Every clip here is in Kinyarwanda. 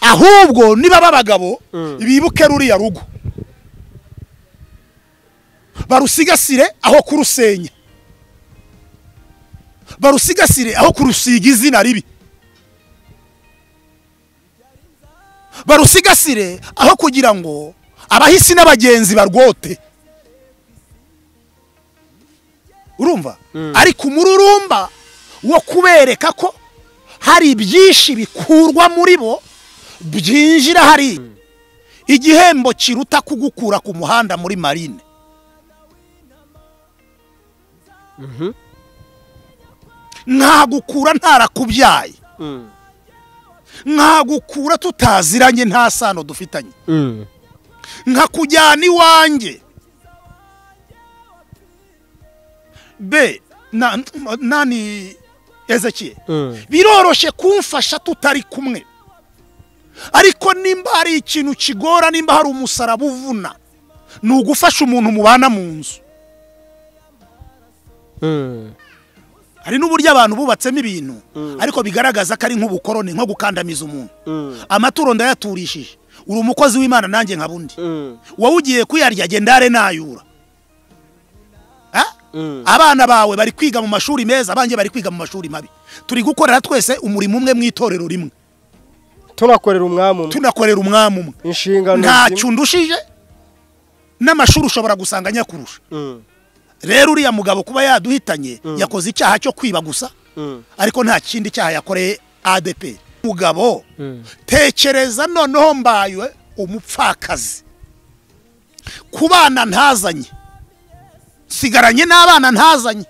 ahubwo niba b'abagabo Mm. bibuke ruriya rugo. Barusigasire aho kurusenya. Barusigasire aho kurusiga izina ribi. Barusigasire aho kugira ngo abahisi n'abagenzi barwote. Urumva? Mm. ariko umururumba wo kubereka ko hari byinshi bikurwa muri bo byinjira hari igihembo kiruta kugukura ku muhanda muri marine Mhm. nkagukura ntarakubyaye Mm. nkagukura tutaziranye nta sano dufitanye Mm. nkakujyana iwanjye be na, nani ezekiye Mm. biroroshye kumfasha tutari kumwe ariko nimba hari ikintu kigora nimba hari umusaraba uvuna ni ugufasha umuntu mubana mu nzu. Mm. hari n'uburyo abantu bubatsemo ibintu Mm. ariko bigaragaza ko ari nk'ubukoroni nko gukandamiza umuntu. Mm. amaturo ndayaturishije. Uri umukozi w'imana nanjye nka bundi wowe ugiye kuyarya genda yare nayura. Abana bawe bari kwiga mu mashuri meza abanjye bari kwiga mu mashuri mabi. Turi gukorera twese umurimo umwe mu itorero rimwe. Tunakorera umwami umwe. Tunakorera umwami umwe. Inshingano ntacyo undushije n'amashuri ushobora gusanga nyakurusha. Mm. rero uriya mugabo kuba yaduhitanye Mm. yakoze icyaha cyo kwiba gusa Mm. ariko nta kindi cyaha yakoreye adp mugabo tekereza noneho mbaye umupfakazi. Ku bana ntazanye. Sigaranye n'abana ntazanye.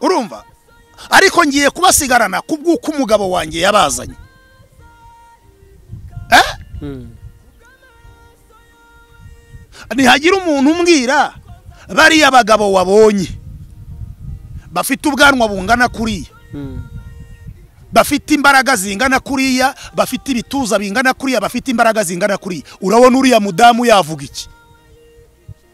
Urumva? Ariko ngiye kubasigarana ku bw'uko umugabo wanjye yabazanye eh? Mm. ntihagira umuntu umbwira bariya bagabo wabonye bafite ubwanwa bungana kuriya Mm. bafite imbaraga zingana kuriya bafite ibituza bingana kuriya bafite imbaraga zingana kuriya urabona uriya mudamu yavuga iki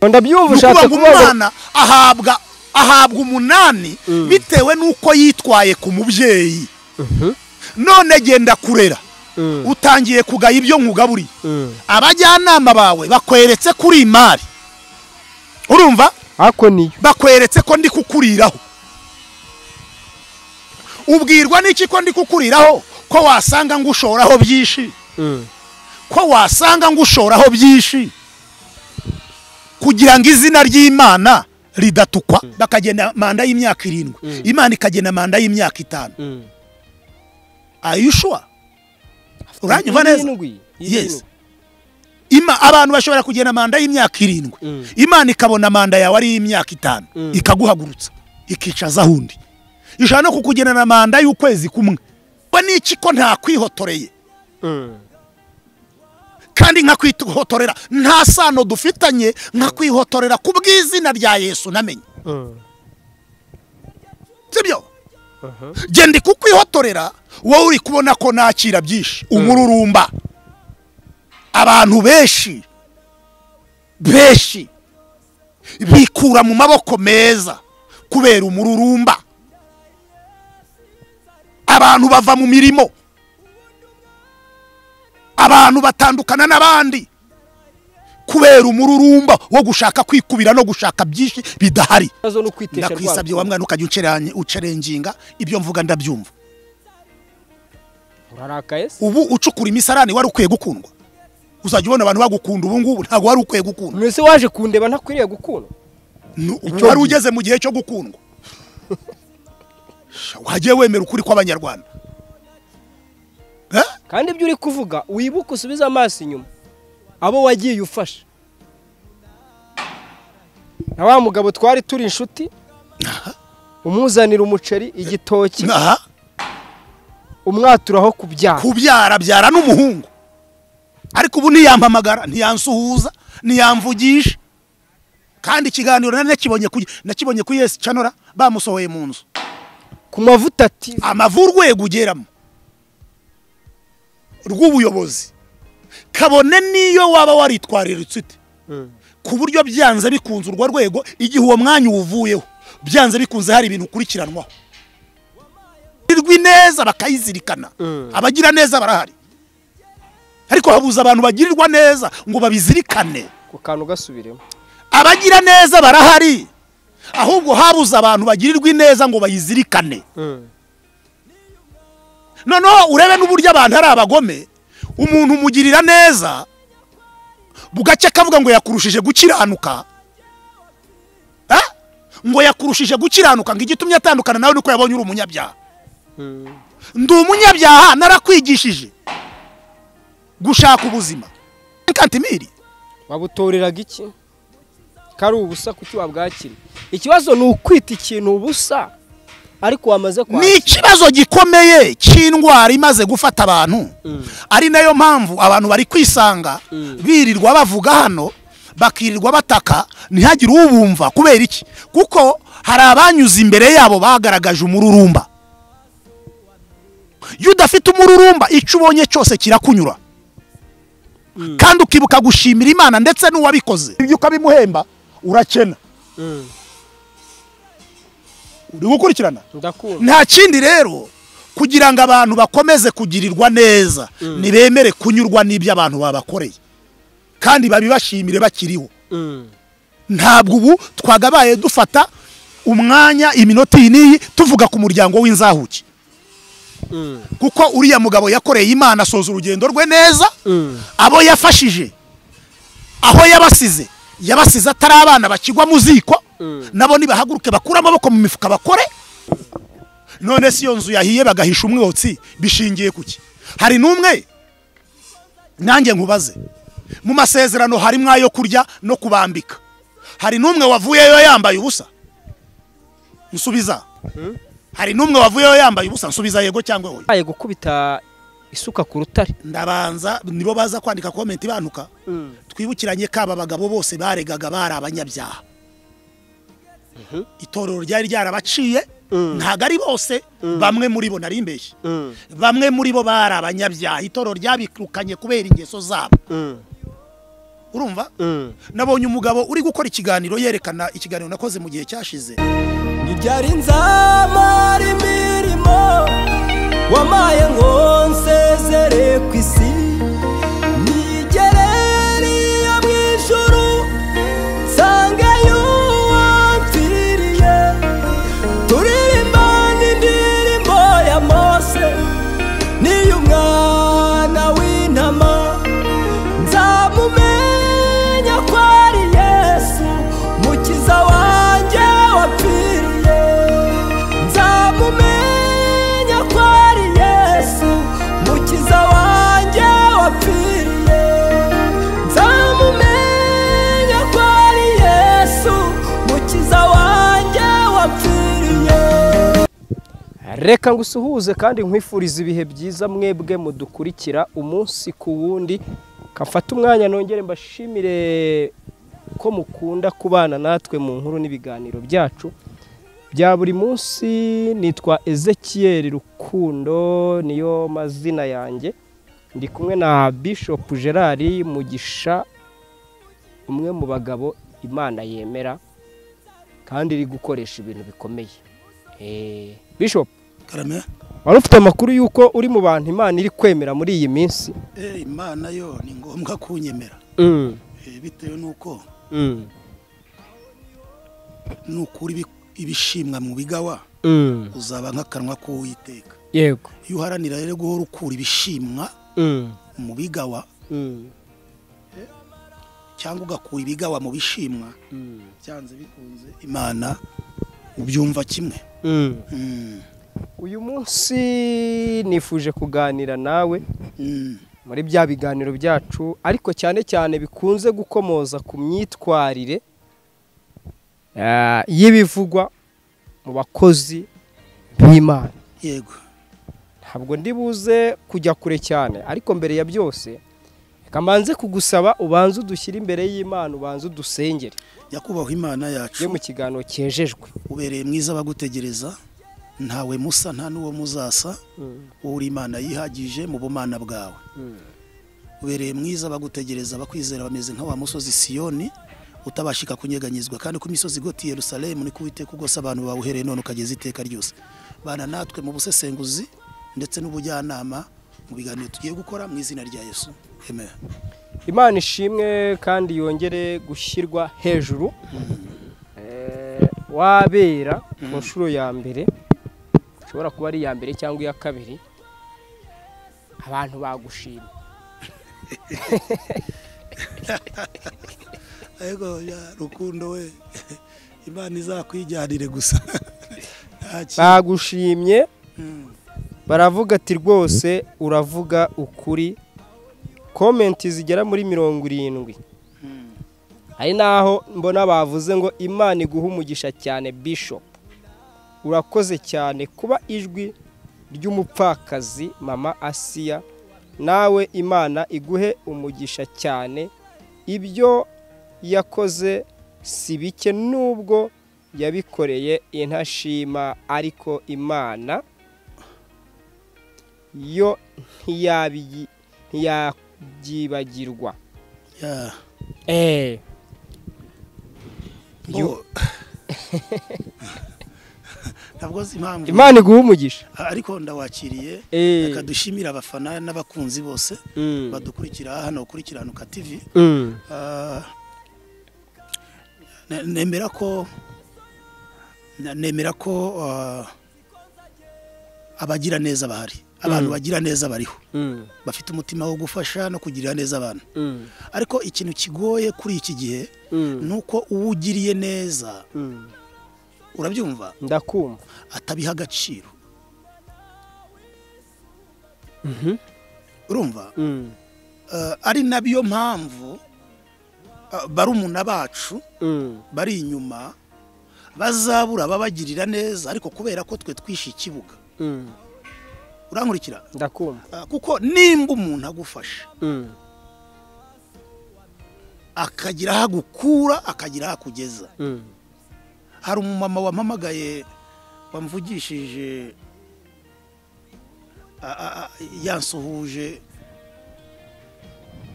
ndabyumva ushatse kubaza ahabwa ahabwa umunani Mm. bitewe n'uko yitwaye ku mubyeyi. Mhm. none genda kurera. Mm. utangiye kugaya ibyo nkugaburiye. Mm. abajyanama bawe bakweretse kuri imari urumva? Ako niyo. Bakweretse ko ndi kukuriraho. Ubwirwa n'iki ko ndi kukuriraho? Ko wasanga ngushoraho byinshi? Ko wasanga ngushoraho byinshi? Kugira ngo izina ry'imana ridatukwa bakagena manda y'imyaka irindwi Mm. imana ikagena manda y'imyaka itanu Mm. ayishuwa uranyumva neza Irindwi. Yes. Irindwi. Ima, abantu bashobora kugena manda y'imyaka irindwi Mm. imana ikabona manda yawe ari iy'imyaka itanu Mm. ikaguhagurutsa ikicaza ahundi ishobora no kukugenera manda y'ukwezi kumwe we n'iki ko ntakwihotoreye Mm. Kandi nkakwihotorera. Nta sano dufitanye nkakwihotorera ku bw'izina rya yesu namenye. Sibyo genda kukwihotorera wowe uri kubona ko nakira byinshi. Umururumba. Abantu benshi benshi bikura mu maboko meza kubera umururumba. Abantu bava mu mirimo. Abantu batandukana n'abandi. Kubera umururumba wo gushaka kwikubira no gushaka byinshi bidahari. Ndakwisabye wa mwana ukajya ucerenginga ibyo mvuga ndabyumva. Ubu ucukura imisarani wari ukwiye gukundwa. Uzajya ubona abantu bagukunda ubu ngubu ntabwo wari ukwiye gukundwa. Mwese waje kundeba ntakwiriye Icyo wari ugeze mu gihe cyo gukundwa. Wagiye wemera ukuri kw'abanyarwanda? Kandi ibyo uri kuvuga wibuke usubize amaso inyuma. Abo wagiye ufasha na wa mugabo twari turi inshuti umuzanira umuceri igitoki. Umwaturaho kubyara. Kubyara byara n'umuhungu. Ariko ubu ntiyampamagara ntiyansuhuza ntiyamvugisha kandi ikiganiro nakibonye kuri yesi canora bamusohoye mu nzu. Ku mavuta ati amavu urwego ugeramo. Rw'ubuyobozi. Kabone n'iyo waba waritwariritse ute ku buryo byanze bikunze urwo rwego igihe uwo mwanya uwuvuyeho. Byanze bikunze hari ibintu ukurikiranwaho. Irwi neza bakayizirikana. Mm. abagira neza barahari. Ariko habuze abantu bagirirwa neza ngo babizirikane. Ku kantu gasubiremo abagira neza barahari. Ahubwo habuze abantu bagirirwa ineza ngo bayizirikane. Noneho urebe n'uburyo abantu ari abagome. Umuntu umugirira neza bugacya akavuga ngo yakurushije gukiranuka. Ngo yakurushije gukiranuka ngo igitumye atandukana nawe nuko yabonye uri umunyabyaha. Ndi umunyabyaha narakwigishije. Gushaka ubuzima. Kantimiri wabutoreraga iki kari ubusa kuki wabwakira? Ikibazo ni ukwita ikintu ubusa. Ariko wamaze ni kwakira ikibazo gikomeye cy'indwara imaze gufata abantu Mm. ari na yo mpamvu abantu bari kwisanga Mm. birirwa bavuga hano bakirirwa bataka ntihagire ubumva kubera iki kuko hari abanyuze imbere yabo bagaragaje umururumba iyo udafite umururumba icyo ubonye cyose kirakunyura Mm. kandi ukibuka gushimira imana ndetse n'uwabikoze ibyo ukabimuhemba urakena. Uri gukurikirana nta kindi rero kugira ngo abantu bakomeze kugirirwa neza ntibemere kunyurwa n'ibyo abantu babakoreye kandi babibashimire bakiriho Mm. ntabwo ubu twagabaye dufata umwanya iminota iyi n'iyi tuvuga ku muryango w'inzahuke Mm. kuko uriya mugabo yakoreye imana asoza urugendo rwe neza Mm. abo yafashije aho yabasize yabasize atari abana bakigwa mu ziko Mm. Nabo nibahaguruke bakure amaboko mu mifuka bakore? None si iyo nzu yahiye bagahisha umwotsi bishingiye ku ki? Hari n'umwe? Nanjye nkubaze. Mu masezerano harimo ayo kurya no kubambika. Hari n'umwe wavuyeyo yambaye ubusa? Nsubiza. Hari n'umwe wavuyeyo yambaye ubusa? Nsubiza yego cyangwa oya aye gukubita isuka ku rutare. Ndabanza nibo baza kwandika komenti banuka. Mm. twibukiranye ko aba bagabo bose baregaga bari abanyabyaha. Itorero ryari ryarabaciye? Mm. ntabwo ari bose. Bamwe muri bo nari imbeshyi bamwe muri bo bari abanyabyaha. Itorero ryabirukanye kubera ingeso zabo. Urumva? Nabonye umugabo uri gukora ikiganiro yerekana ikiganiro nakoze mu gihe cyashize. Ntibyari nzamara imirimo wamaye ngo nsezere ku isi. Reka ngusuhuze kandi nkwifurize ibihe byiza mwebwe mudukurikira umunsi ku wundi. Kafata umwanya nongere mbashimire ko mukunda kubana natwe mu nkuru n'ibiganiro byacu. Bya buri munsi nitwa ezekiyeri rukundo niyo mazina yanjye. Ndi kumwe na bishop gerard mugisha umwe mu bagabo imana yemera kandi iri gukoresha ibintu bikomeye. Eh, bishop. Wari ufite amakuru y'uko uri mu bantu imana iri kwemera muri iyi minsi? Eh imana yo ni ngombwa kunyemera. Mm, Eh, bitewe n'uko mm, nukura ibi- ibishimwa mu bigawa mm. uzaba nk'akanwa k'uwiteka. Yego. Iyo uharanira rero guhora ukura ibishimwa mu bigawa mm, cyangwa ugakura ibigawa mu bishimwa byanze bikunze imana ubyumva kimwe. Uyu munsi nifuje kuganira nawe mm, muri bya biganiro byacu ariko cyane cyane bikunze gukomoza ku myitwarire ah, y'ibivugwa mu bakozi b'imana. Yego. Ntabwo ndi buze kujya kure cyane ariko mbere ya byose reka mbanze kugusaba ubanze udushyire imbere y'imana ubanze udusengere. Nyakubahwa imana yo yacu mu kiganiro cyejejwe. Ubereye mwiza abagutegereza. Ntawe musa nta n'uwo muzasa wowe uri imana yihagije mu bumana bwawe. Ubereye mwiza bagutegereza bakwizera bameze nka wa musozi siyoni utabashika kunyeganyezwa kandi ku misozi igoti yerusalemu ni kuwiteka ugose abantu bawuhereye none ukageza iteka ryose. Bana natwe mu busesenguzi ndetse n'ubujyanama mu biganiro tugiye gukora mu izina rya yesu. Amen. Imana ishimwe kandi yongere gushyirwa hejuru Eh, wabera ku nshuro ya mbere. Ishobora kuba ari iya mbere cyangwa iya kabiri abantu bagushima. Ariko ya rukundo we imana izakwijyanire gusa. Bagushimye Mm. baravuga ati rwose uravuga ukuri. Komenti zigera muri mirongo irindwi. Hari n'aho mbona bavuze ngo imana iguha umugisha cyane bishop. Urakoze cyane kuba ijwi ry'umupfakazi mama asiya. Nawe imana iguhe umugisha cyane. Ibyo yakoze si bike nubwo yabikoreye intashima ariko imana yo ntiyabyibagirwa Ya. eee Bo- ntabwo impamvu imana iguha umugisha ariko ndawakiriye Eh. reka dushimire abafana n'abakunzi bose Mm. badukurikira hano gukurikiranwa tv Mm. Ne- nemera ko ne- nemera ko abagira neza bahari abantu Mm. bagira neza bariho bafite umutima wo gufasha no kugirira neza abantu ariko ikintu kigoye kuri iki gihe ni uko uwo ugiriye neza. Urabyumva ndakumva atabiha agaciro Mhm. urumva Mm. Ah, ari na byo mpamvu ah, barumuna bacu Mm. bari inyuma bazabura babagirira neza ariko kubera ko twe twishe ikibuga Mm. urankurikira ndakumva Ah, kuko nimba umuntu agufasha akagira aho agukura akagira aho akugeza. Hari umumama wampamagaye wamvugishije yansuhuje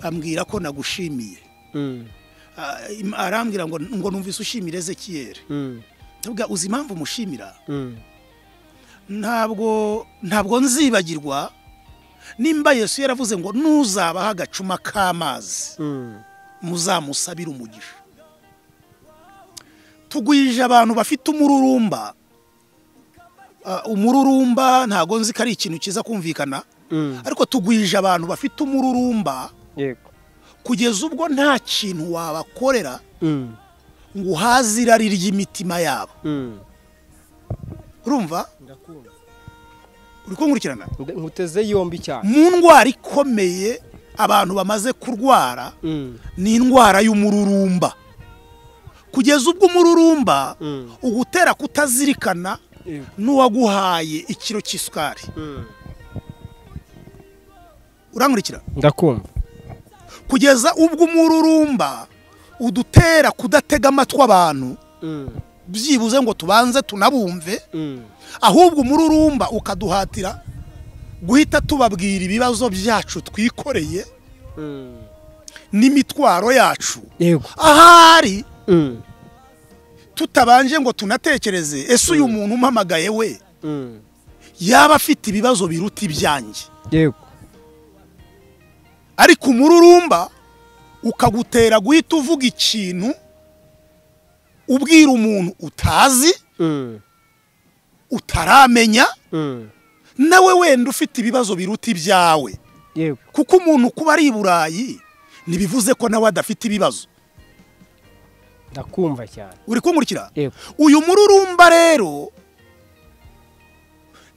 ambwira ko nagushimiye Mm. Arambwira ngo ngo numvise ushimira ezekiyeri Mm. ndavuga uzi impamvu mushimira Mm. ntabwo ntabwo nzibagirwa nimba yesu yaravuze ngo nuzabaho agacuma k'amazi Mm. muzamusabire umugisha tugwije abantu bafite umururumba. Ah, umururumba ntabwo nzi ko ari ikintu kiza kumvikana. Mm. ariko tugwije abantu bafite umururumba kugeza ubwo nta kintu wabakorera Mm. ngo uhaze irari ry'imitima yabo. Mm. urumva? Uri kunkurikirana? Nkuteze yombi cyane. Mu ndwara ikomeye abantu bamaze kurwara ni indwara y'umururumba. Kugeza ubwo umururumba Mm. ugutera kutazirikana Yego. n'uwaguhaye ikiro cy'isukari Mm. urankurikira ndakumva kugeza ubwo umururumba udutera kudatega amatwi abantu Mm. byibuze ngo tubanze tunabumve Mm. ahubwo umururumba ukaduhatira guhita tubabwira ibibazo byacu twikoreye Mm. n'imitwaro yacu yego ahari Mm. Tutabanje ngo tunatekereze ese uyu muntu umpamagaye we? Mm. yaba afite ibibazo biruta ibyanjye? Yego. Ariko umururumba ukagutera guhita uvuga ikintu ubwira umuntu utazi Mm. utaramenya Mm. nawe wenda ufite ibibazo biruta ibyawe. Kuko umuntu kuba ari i burayi ntibivuze ko nawe adafite ibibazo. Ndakumva cyane. Uri kunkurikira uyu mururumba rero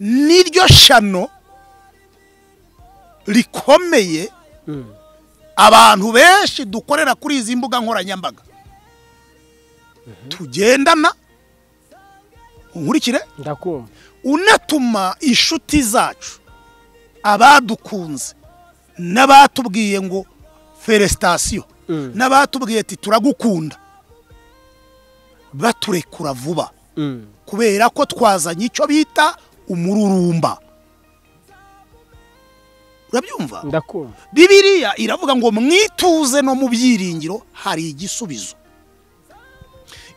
niryo shano rikomeye Mm. abantu benshi dukorera kuri izi mbuga nkoranyambaga. Tugendana. Unkurikire? Ndakumva. Unatuma inshuti zacu abadukunze n'abatubwiye ngo feresitasiyo Mm. n'abatubwiye ati turagukunda. Baturekura vuba. Mm. kubera ko twazanye icyo bita umururumba. Urabyumva? Bibiriya iravuga ngo mwituze no mu byiringiro hari igisubizo.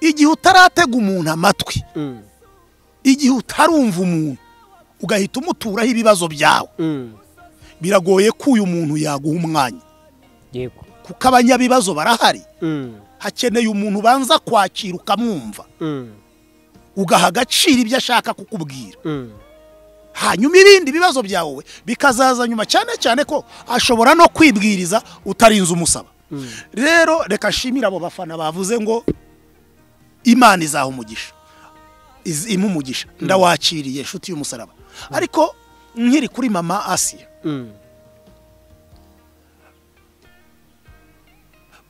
Igihe utaratega umuntu amatwi Mm. igihe utarumva umuntu ugahita umuturaho ibibazo byawe. Mm. biragoye ko uyu muntu yaguha umwanya. Kuko abanyabibazo barahari. Hakeneye umuntu ubanza kwakira ukamwumva. Mm. ugaha agaciro ibyo ashaka kukubwira. Mm. hanyuma ibindi bibazo byawe bikazaza nyuma cyane cyane ko ashobora no kwibwiriza utarinze umusaba. Rero reka nshimire abo bafana bavuze ngo imana izaha umugisha. Iz- impa umugisha. Ndawakiriye inshuti y'umusaraba. Ariko nkiri kuri mama asiya Mm.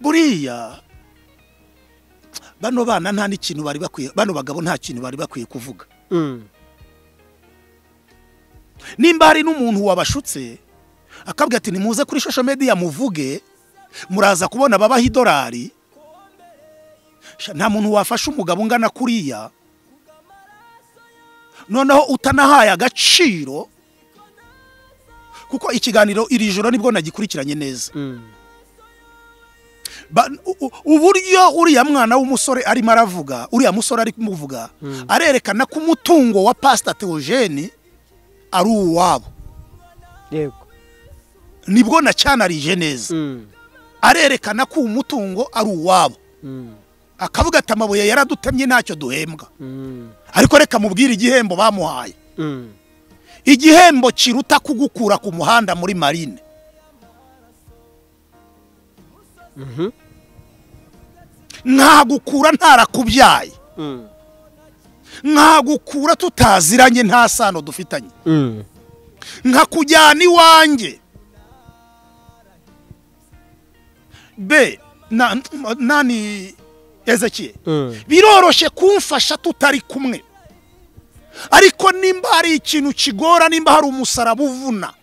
buriya bano bana nta n'ikintu bari bakwiye bano bagabo nta kintu bari bakwiye kuvuga Mm. nimba hari n'umuntu wabashutse akabwira ati nimuze kuri shosho mediya muvuge muraza kubona babaha idolari nta muntu wafasha umugabo ungana kuriya noneho utanahaye agaciro kuko ikiganiro iri joro ni bwo nagikurikiranye neza Mm. Uburyo uriya mwana w'umusore arimo aravuga uriya musore ari kumuvuga arerekana ko umutungo wa pasita teogene ari uwabo. Yego. Nibwo na cyanarije neza. Mm. arerekana ko uwo mutungo ari uwabo. Mm. akavuga ati amabuye yaradutemye ntacyo duhembwa. Ariko reka mubwire igihembo bamuhaye. Igihembo kiruta kugukura ku muhanda muri marine. Nkagukura ntarakubyaye Mm. nkagukura tutaziranye nta sano dufitanye Mm. nkakujyana iwanjye be na, nani ezekiye Mm. biroroshye kumfasha tutari kumwe ariko nimba hari ikintu kigora nimba hari umusaraba uvuna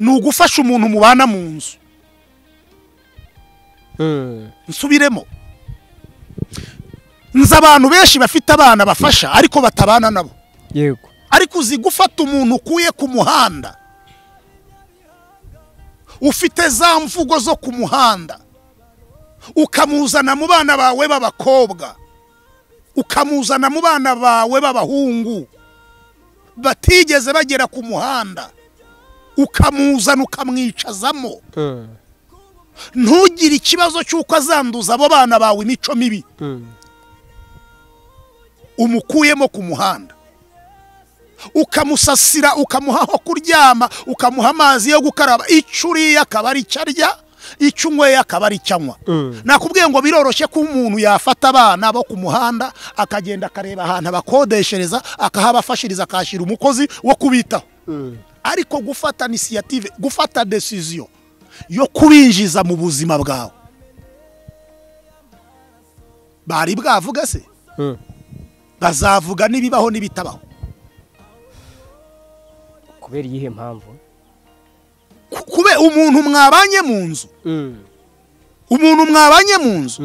ni ugufasha umuntu mubana mu nzu. Nsubiremo. Nzi abantu benshi bafite abana bafasha ariko batabana nabo. Yego. Ariko uzi gufata umuntu ukuye ku muhanda. Ufite za mvugo zo ku muhanda. Ukamuzana mu bana bawe b'abakobwa. Ukamuzana mu bana bawe b'abahungu. Batigeze bagera ku muhanda. Ukamuzana ukamwicazamo. Mm. Ntugire ikibazo cy'uko azanduza abo bana bawe imico mibi Mm. umukuyemo ku muhanda ukamusasira ukamuha aho kuryama ukamuha amazi yo gukaraba icyo uriye akaba ari icyo arya icyo unyweye akaba ari icyo anywa Mm. nakubwiye ngo biroroshye ko umuntu yafata abana bo ku muhanda akagenda akareba ahantu abakodeshereza akahabafashiriza akahashyira umukozi wo kubitaho Mm. ariko gufata inisiyative gufata desiziyo yo kubinjiza mu buzima bwawe. Bari bwavuga se? Bazavuga n'ibibaho n'ibitabaho. Kubera iyihe mpamvu? Ku- kube umuntu mwabanye mu nzu. Umuntu mwabanye mu nzu.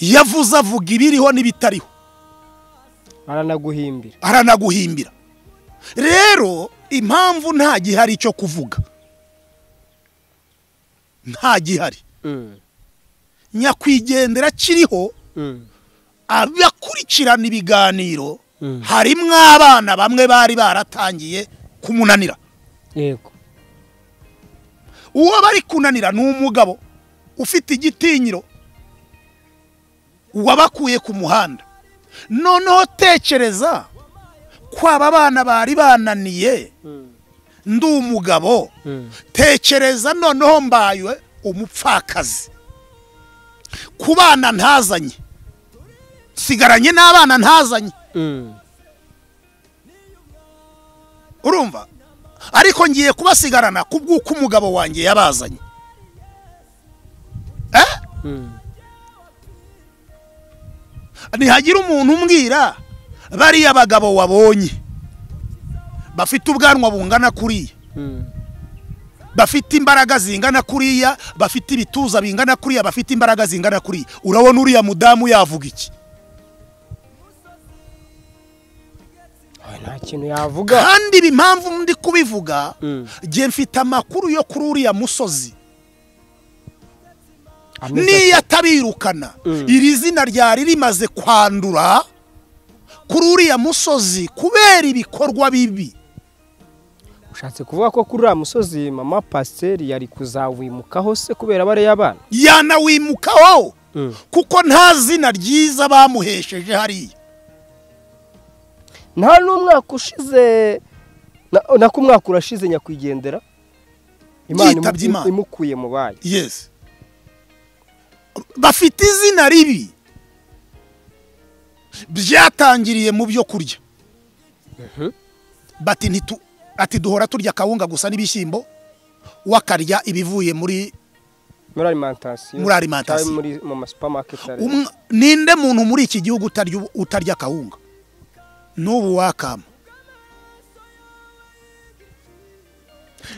Yavuze avuga ibiriho n'ibitariho. Aranaguhimbira. Aranaguhimbira. Rero impamvu nta gihari cyo kuvuga. Nta gihari Mm. nyakwigendera kiriho Mm. abakurikirana ibiganiro Mm. harimo abana bamwe bari baratangiye kumunanira yego uwo bari kunanira ni umugabo ufite igitinyiro wabakuye ku muhanda noneho tekereza ko aba bana bari bananiye. Ndi umugabo. Mm. tekereza noneho mbaye umupfakazi. Ku bana ntazanye. Sigaranye n'abana ntazanye. Mm. urumva? Ariko ngiye kubasigarana kubw'uko umugabo wanjye yabazanye. Eh? Mm. ntihagira umuntu umbwira bariya bagabo wabonye. Bafite ubwanwa bungana kuriya Mm. bafite imbaraga zingana kuriya bafite ibituza bingana kuriya bafite imbaraga zingana kuriya urabona uriya mudamu yavuga iki? Nta kintu yavuga. Kandi impamvu ndi kubivuga Mm. ngiye mfite amakuru yo kuri uriya musozi. Niyo atabirukana. Mm. iri zina ryari rimaze kwandura kuri uriya musozi kubera ibikorwa bibi? Ushatse kuvuga ko kuri uriya musozi mama pasiteri yari kuzawimukaho se kubera bariya abana? Yanawimukaho! Kuko nta zina ryiza bamuhesheje hariya. Nta n'umwaka ushize na- nako umwaka urashize nyakwigendera. Imana imukuye mu bayo yesi bafite izina ribi. Byatangiriye mu byo kurya. Bati ntitu ati duhora turya akawunga gusa n'ibishyimbo wakarya ibivuye muri muri alimantasiyo. Muri muri mu masupamaketi ninde muntu muri iki gihugu utarya akawunga n'ubu wakama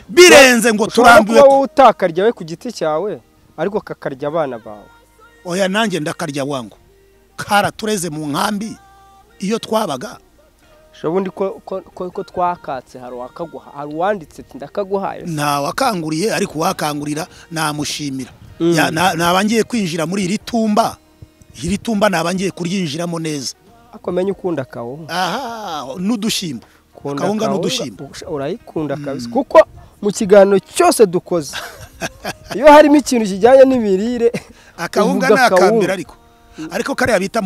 birenze ngo turambiwe kuba ko- wowe utakarya we ku giti cyawe ariko kakarya abana bawe. Oya nanjye ndakarya wangu. Karatureze mu nkambi iyo twabaga ubundi ko ko- ko- ko twakatse hari uwakaguha hari uwanditse ati ndakaguhaye ntawakanguriye ariko uwakangurira namushimira. Mm. Naba ngiye kwinjira muri iri tumba. Iri tumba naba ngiye kuryinjiramo neza. Ariko menye ukunda akawunga aha n'udushyimbo akawunga, n'udushyimbo urayikunda kabisa. Kuko mu kiganiro cyose dukoze iyo harimo ikintu kijyanye n'imirire akawunga ni akambere ariko. Ariko kariya bita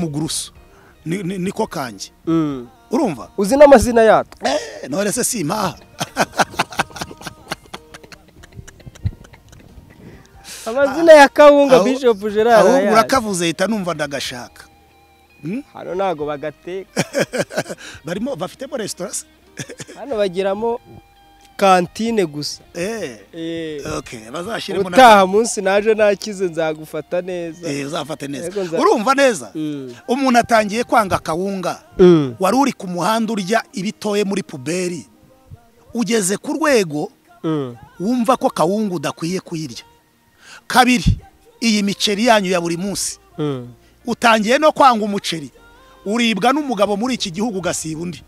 ni- niko kanjye. Mm. Urumva? Uzi n'amazina yatwo? Eh, none se si impaha amazina ya kawunga bishop gerard ahubwo urakavuze hita numva ndagashaka. Hano ntabwo bagateka. Barimo bafitemo resitora hano bagiramo kantine gusa. Eh. Eh, utaha munsi naje nakize nzagufata neza. Eh uzafate neza. Urumva neza? Mm. umuntu atangiye kwanga akawunga Mm. wari uri ku muhanda urya ibitoye muri puberi ugeze ku rwego Mm. wumva ko kawunga udakwiye kuyirya. Kabiri iyi miceri yanyu ya buri munsi. Utangiye no kwanga umuceri. Uribwa n'umugabo muri iki gihugu ugasiba undi.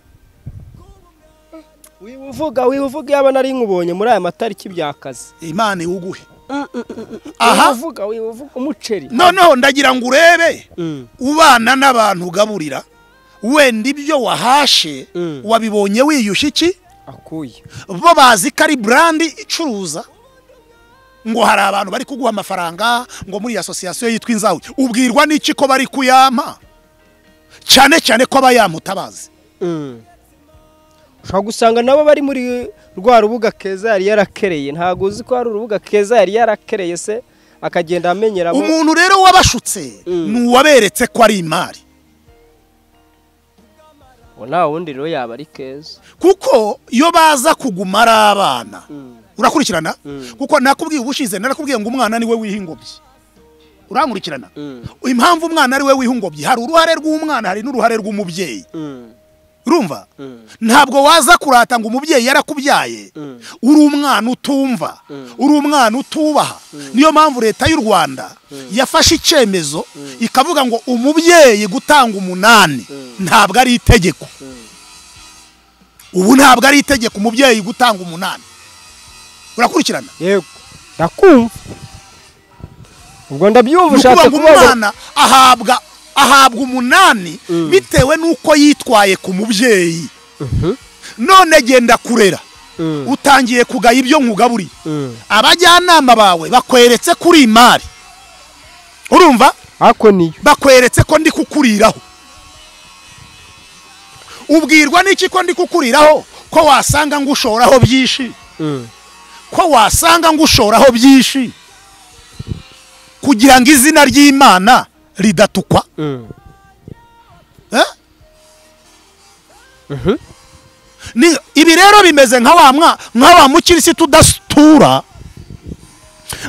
Wibuvuga wibuvuga yaba nari nkubonye muri aya matariki byakaze. Imana iwuguhe aha? Wibuvuga wibuvuga umuceri. Noneho ndagira ngo urebe Mm. ubana n'abantu ugaburira. Wenda ibyo wahashe Mm. wabibonye wiyushye iki? Akuye. Bo bazi ko ari burandi icuruza. Ngo hari abantu bari kuguha amafaranga ngo muri iyi asosiyasiyo yitwa inzawe. Ubwirwa n'iki ko bari kuyampa? Cyane cyane ko aba yamutabazi. Mm. Ushobora gusanga nabo bari muri rwa rubuga keza yari yarakereye. Ntabwo uzi ko hari urubuga keza yari yarakereye se? Akagenda amenyeramo umuntu rero wabashutse Mm. ni uwaberetse ko ari imari. Nta wundi rero yaba ari keza. Kuko iyo baza kuguma ari abana urakurikirana? Mm. kuko nakubwiye ubushize narakubwiye ngo umwana ni we wiha ingobyi urankurikirana? Mm. impamvu umwana ari we wiha ingobyi hari uruhare rw'umwana hari n'uruhare rw'umubyeyi. Mm. Urumva Mm. ntabwo waza kurata ngo umubyeyi yarakubyaye. Mm. uri umwana utumva. Uri umwana utubaha. Niyo mpamvu leta y'u rwanda yafashe icyemezo ikavuga ngo umubyeyi gutanga umunani ntabwo ari itegeko. Ubu ntabwo ari itegeko umubyeyi gutanga umunani. Urakurikirana? Yego. Ndakumva. Ubwo ndabyumva ushatse ngo umwana ahabwa ahabwa umunani bitewe n'uko yitwaye ku mubyeyi. None genda kurera. Mm. utangiye kugaya ibyo nkugaburiye. Mm. abajyanama bawe bakweretse kuri imari urumva? Bakweretse ko ndi kukuriraho. Ubwirwa n'iki ko ndi kukuriraho? Ko wasanga ngushoraho byinshi? Mm. ko wasanga ngushoraho byinshi? Kugira ngo izina ry'imana ridatukwa Mm. Eh? Mhm. Ibi rero bimeze nka wa mukirisitu udatura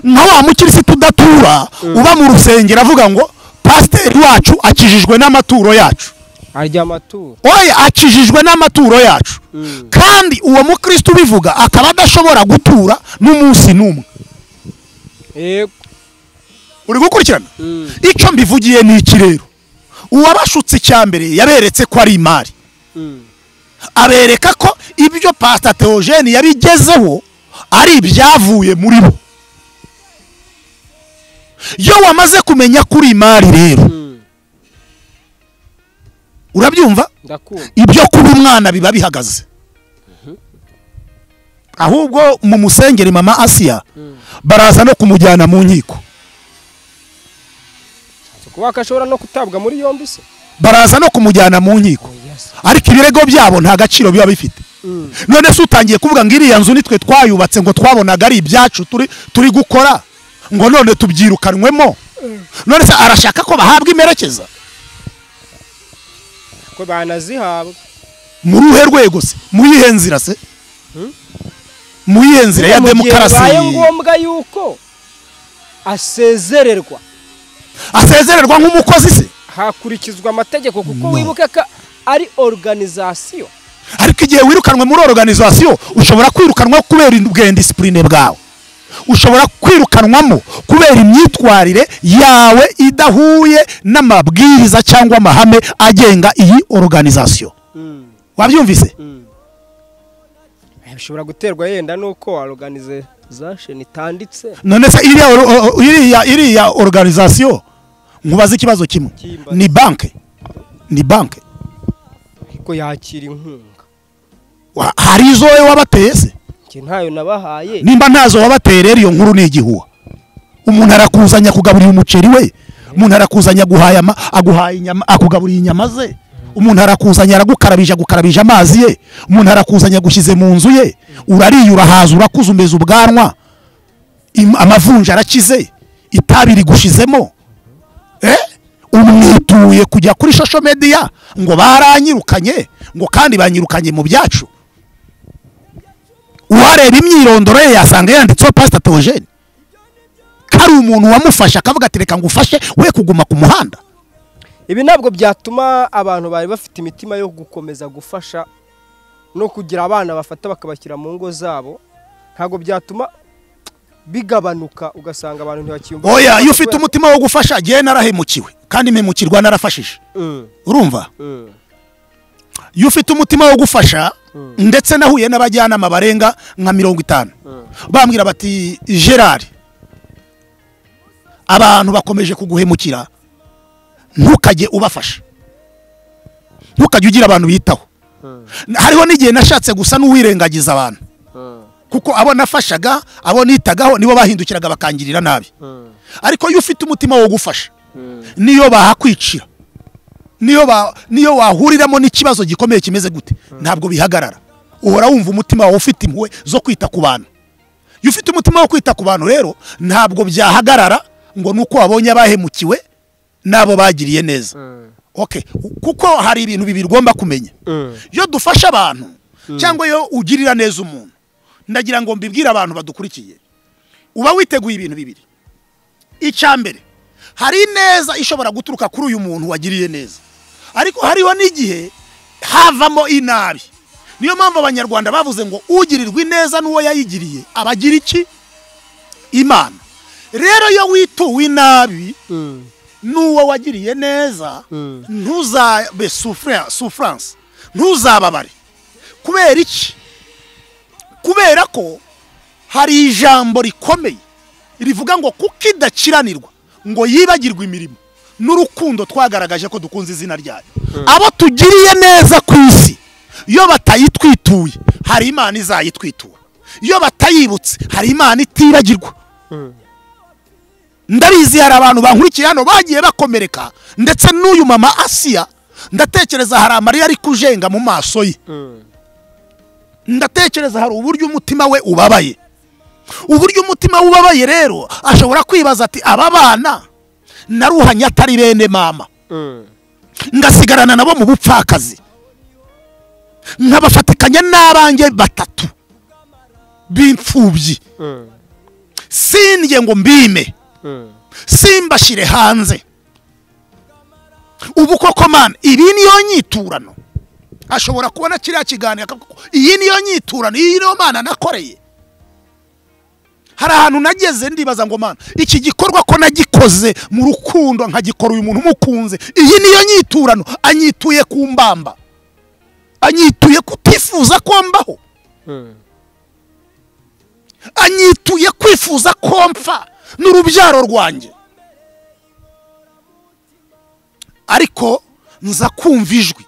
nka wa mukirisitu udatura uba mu rusengero avuga ngo pasiteri wacu akijijwe n'amaturo yacu oya akijijwe n'amaturo yacu Mm. kandi uwo mukristo ubivuga akaba adashobora gutura n'umunsi n'umwe uri gukurikirana? Mm. icyo mbivugiye ni iki rero uwabashutse icya mbere yaberetse ko ari imari. Mm. abereka ko ibyo pasita teogene yabigezeho ari ibyavuye muri bo. Iyo wamaze kumenya kuri imari rero. Mm. urabyumva? Ibyo kuba umwana biba bihagaze. Ahubwo mu musengeri mama asiya baraza no kumujyana mu nkiko. Kuba ko ashobora no kutabwa muri yombi se? Baraza no kumujyana mu nkiko. Ariko ibirego byabo nta gaciro biba bifite. None se utangiye kuvuga ngo iriya nzu nitwe twayubatse ngo twabonaga ari ibyacu turi turi gukora? Ngo none tubyirukanwemo none se arashaka ko bahabwa imerekeza ko banazihabwa. Mu ruhe rwego se? Mu yihe nzira se? Mu yihe nzira ya demokarasi? bibaye ngombwa yuko asezererwa asezererwa nk'umukozi se. Hakurikizwa amategeko kuko wibuke ko ari organization ariko igihe wirukanwe muri organization ushobora kwirukanwa kubera ubwendisipurine bwawe. Ushobora kwirukanwamo kubera imyitwarire yawe idahuye n'amabwiriza cyangwa amahame agenga iyi organization wabyumvise? Bishobora guterwa yenda nuko organization itanditse. None se iriya iriya organization nkubaza ikibazo kimwe. Ni banke. Ni banke. Ko yakira inkunga. Hari izo wowe wabateye se? Ntayo nabahaye. Nimba ntazo wabateye rero iyo nkuru ni igihuha. Umuntu arakuzanya kugaburira umuceri we. Umuntu arakuzanya aguhaye ama- aguhaye inyama akugaburiye inyama ze. Umuntu arakuzanya aragukarabije agukarabije amazi ye. Umuntu arakuzanya agushyize mu nzu ye. Urariye urahaza urakuze umeze ubwanwa amavunja arakize. Itabi rigushizemo? Umwituye kujya kuri social media ngo baranyirukanye ngo kandi banyirukanye mu byacu. Uwareba imyirondoro ye yasanga yanditseho pasita teogene ko ari umuntu wamufashe akavuga ati reka ngufashe we kuguma ku muhanda. Ibi ntabwo byatuma abantu bari bafite imitima yo gukomeza gufasha no kugira abana bafata bakabashyira mu ngo zabo. Ntabwo byatuma bigabanuka ugasanga abantu ntibakiyumva oya iyo ufite umutima wo gufasha agiye narahemukiwe kandi mpemukirwa narafashije. Mm, urumva? Mm, iyo ufite umutima wo gufasha ndetse nahuye n'abajyanama barenga nka mirongo itanu. Bambwira bati gerard abantu bakomeje kuguhemukira ntukajye ubafasha. Ntukajye ugira abantu bitaho. Hariho n'igihe nashatse gusa n'uwirengagiza abantu. mm, kuko abo nafashaga abo nitagaho nibo bahindukiraga bakangirira nabi. Mm, ariko iyo ufite umutima wo gufasha mm. niyo bahakwicira niyo ba niyo wahuriramo n'ikibazo gikomeye kimeze gute? Ntabwo bihagarara. Uhora wumva umutima wawe ufite impuhwe zo kwita ku bantu. Iyo ufite umutima wo kwita ku bantu rero ntabwo byahagarara ngo nuko wabonye abahemukiwe n'abo bagiriye neza. Okay kuko hari ibintu bibiri ugomba kumenya. Iyo dufasha abantu cyangwa iyo ugirira neza umuntu ndagira ngo mbibwire abantu badukurikiye. Uba witeguye ibintu bibiri. Icya mbere hari ineza ishobora guturuka kuri uyu muntu wagiriye neza. Ariko hariho n'igihe havamo inabi. Niyo mpamvu abanyarwanda bavuze ngo ugirirwa ineza n'uwo yayigiriye abagira iki? Imana. Rero iyo wituwe inabi n'uwo wagiriye neza ntuzabe sufurance ntuzababare. Kubera iki? Kubera ko hari ijambo rikomeye rivuga ngo kuko idakiranirwa ngo yibagirwe imirimo. N'urukundo twagaragaje ko dukunze izina ryayo. Abo tugiriye neza ku isi iyo batayitwituye hari imana izayitwitura. Iyo batayibutse hari imana itibagirwa ndabizi hari abantu bankurikiye hano bagiye bakomereka ndetse n'uyu mama asiya ndatekereza hari amarira ari kujenga mu maso ye. Ndatekereza hari uburyo umutima we ubabaye. Uburyo umutima we ubabaye rero ashobora kwibaza ati aba bana naruhanye atari bene mama. Ngasigarana nabo mu bupfakazi. Nkabafatikanya n'abanjye batatu. B'imfubyi. Sindye ngo mbime. Simbashyire hanze. Ubu koko mana ibi niyo nyiturano. Ashobora kubona kiriya kiganiro. Iyi niyo nyiturano iyi niyo mana nakoreye. Hari ahantu nageze ndibaza ngo mana iki gikorwa ko nagikoze mu rukundo nkagikora uyu muntu umukunze? Iyi niyo nyiturano. Anyituye ku mbamba. Anyituye kutifuza ko mbaho. Anyituye kwifuza ko mpfa. N'urubyaro rwanjye. Ariko nza kumva ijwi.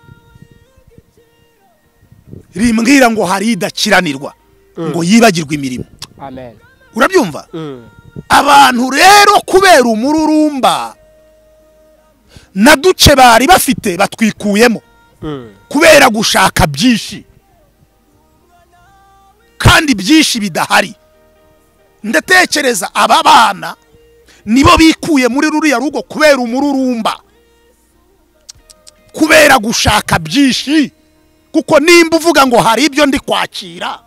Rimbwira ngo hari idakiranirwa ngo yibagirwe imirimo. Amen. Urabyumva? Mm. abantu rero kubera umururumba na duce bari bafite batwikuyemo Mm. kubera gushaka byinshi. Kandi byinshi bidahari. Ndatekereza aba bana nibo bikuye muri ruriya rugo kubera umururumba. Kubera gushaka byinshi. Kuko nimba uvuga ngo hari ibyo ndi kwakira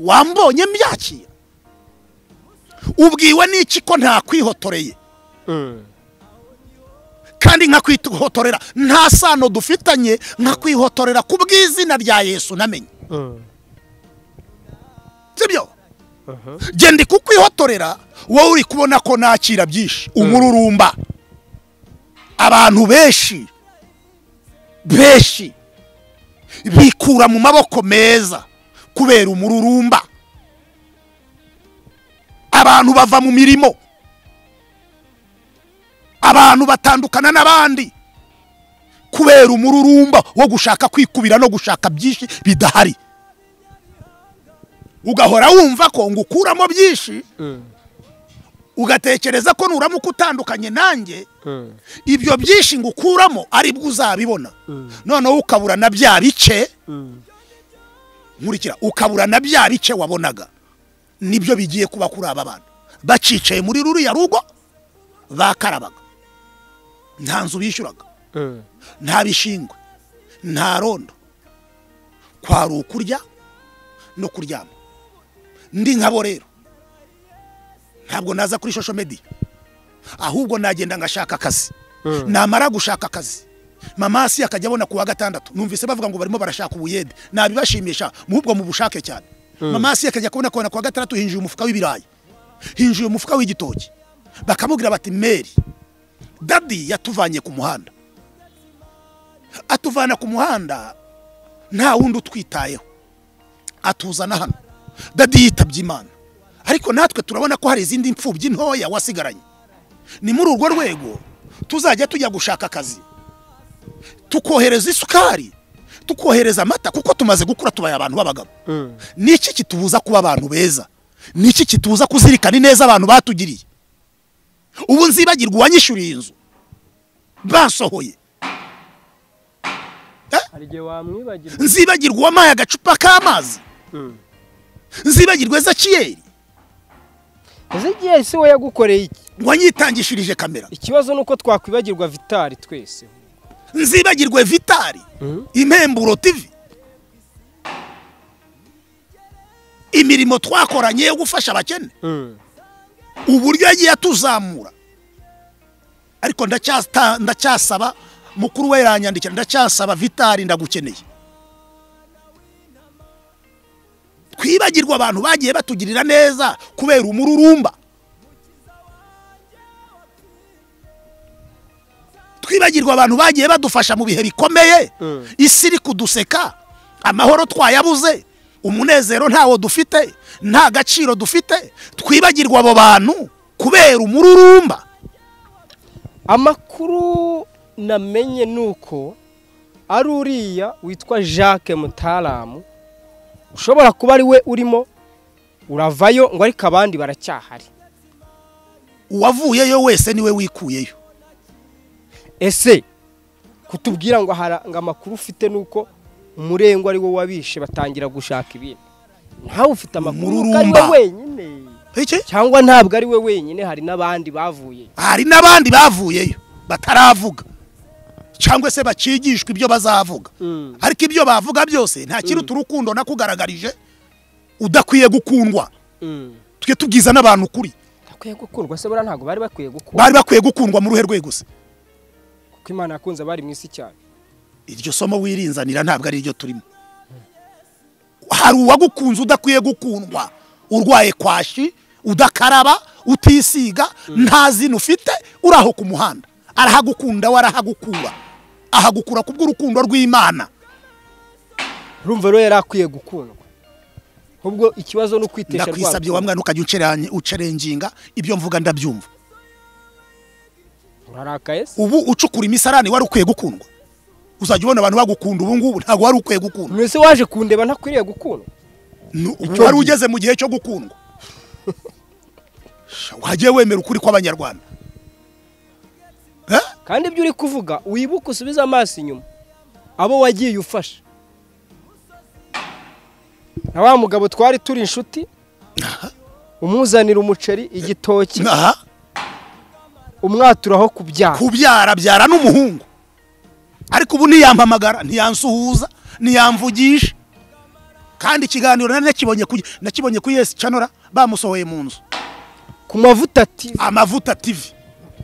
wambonye mbyakira ubwiwe n'iki ko ntakwihotoreye? Kandi nkakwihotorera nta sano dufitanye nkakwihotorera ku bw'izina rya yesu namenye. Sibyo? Genda kukwihotorera wowe uri kubona ko nakira byinshi. Umururumba. Abantu benshi. Benshi. Bikura mu maboko meza kubera umururumba. Abantu bava mu mirimo. Abantu batandukana n'abandi kubera umururumba wo gushaka kwikubira no gushaka byinshi bidahari. Ugahora wumva ko ngo ukuramo byinshi Mm. Ugatekereza ko nuramuka utandukanye nanjye Mm. ibyo byinshi ngo ukuramo ari bwo uzabibona. Noneho ukabura na bya bice Mm. nkurikira ukabura na bya bice wabonaga. Nibyo bigiye kuba kuri aba bana. Bacicaye muri ruriya rugo bakarabaga. Nta nzu bishyuraga. Nta bishingwe. Nta rondo. Kwari ukurya no kuryama. Ndi nkabo rero. Ntabwo naza kuri shosho mediya ahubwo nagenda ngashaka akazi. Namara gushaka akazi mama hasi akajya abona ku wa gatandatu. Numvise bavuga ngo barimo barashaka ubuyede nabibashimisha ahubwo mu bushake cyane mama hasi akajya kubona kubona ku wa gatandatu hinjiye umufuka w'ibirayi. Hinjiye umufuka w'igitoki. Bakamubwira bati meri dadi yatuvanye ku muhanda. Atuvana ku muhanda nta wundi utwitayeho. Atuzana hano. Dadi yitabye imana. Ariko natwe turabona ko hari izindi mfubyi ntoya wasigaranye. Ni muri urwo rwego tuzajya tujya gushaka akazi. Tukohereza isukari tukohereza amata kuko tumaze gukura tubaye abantu b'abagabo. Mm. ni iki kitubuza kuba abantu beza? Ni iki kitubuza kuzirikana neza abantu batugiriye? Ubu nzibagirwa uwanyishyuriye inzu. Basohoye wamwibagirwa. Nzibagirwa uwampaye agacupa k'amazi. Mm. nzibagirwa ezakiyeri ese igihe si we yagukoreye iki? Wanyitangishirije kamera. Ikibazo ni uko twakwibagirwa vitari twese. Nzibagirwe vitari Mhm. impemburo tivi imirimo twakoranye yo gufasha abakene. Mm. uburyo yagiye atuzamura. Ariko ndacyasaba mukuru we yanyandikira ndacyasaba vitari ndagukeneye. Twibagirwa abantu bagiye batugirira neza kubera umururumba. Twibagirwa abantu bagiye badufasha mu bihe bikomeye. Mm. isi iri kuduseka amahoro twayabuze umunezero ntawo dufite nta gaciro dufite. Twibagirwa abo bantu kubera umururumba. Amakuru namenye ni uko ari uriya witwa jacques mutaramu ushobora kuba ari we urimo uravayo ngo ariko abandi baracyahari. Uwavuyeyo wese ni we wikuyeyo. Ese kutubwira ngo ngo amakuru ufite ni uko umurengwa ari wo wabishe batangira gushaka ibintu nawe ufite amakuru ari we wenyine. Cyangwa ntabwo ari we wenyine hari n'abandi bavuye hari n'abandi bavuyeyo bataravuga. Cyangwa se bakigishwa ibyo bazavuga. Mm. ariko ibyo bavuga byose nta kiruta urukundo nakugaragarije udakwiye gukundwa. Mm. tujye tubwiza n'abantu ukuri. Bakwiye gukundwa se buriya ntabwo bari bakwiye gukundwa. Bari bakwiye gukundwa mu ruhe rwego se? Kuko imana yakunze abari mu isi cyane. Iryo somo wirinzanira ntabwo ari ryo turimo. Hari uwagukunze udakwiye gukundwa urwaye kwashi udakaraba utisiga nta zina ufite uri aho ku muhanda. Arahagukunda we arahagukura. Ahagukura ku bw'urukundo rw'imana. Urumva rero yari akwiye gukundwa. Ahubwo ikibazo ni ukwitesha ndakwisabye wa mwana ukajya ucerenginga ibyo mvuga ndabyumva. Urarakaye se? Ubu ucukura imisarani wari ukwiye gukundwa. Uzajya ubona abantu bagukunda ubu ngubu ntabwo wari ukwiye gukundwa. Mwese waje kundeba ntakwiriye gukundwa. Wari ugeze mu gihe cyo gukundwa. Wagiye wemera ukuri kw'abanyarwanda? Kandi ibyo uri kuvuga wibuke usubize amaso inyuma. Abo wagiye ufasha na wa mugabo twari turi inshuti. Umuzanira umuceri igitoki. Umwaturaho kubyara. Kubyara byara n'umuhungu. Ariko ubu ntiyampamagara ntiyansuhuza ntiyamvugisha kandi ikiganiro nakibonye ku yesi canora bamusohoye mu nzu. Ku mavuta ati amavuta tv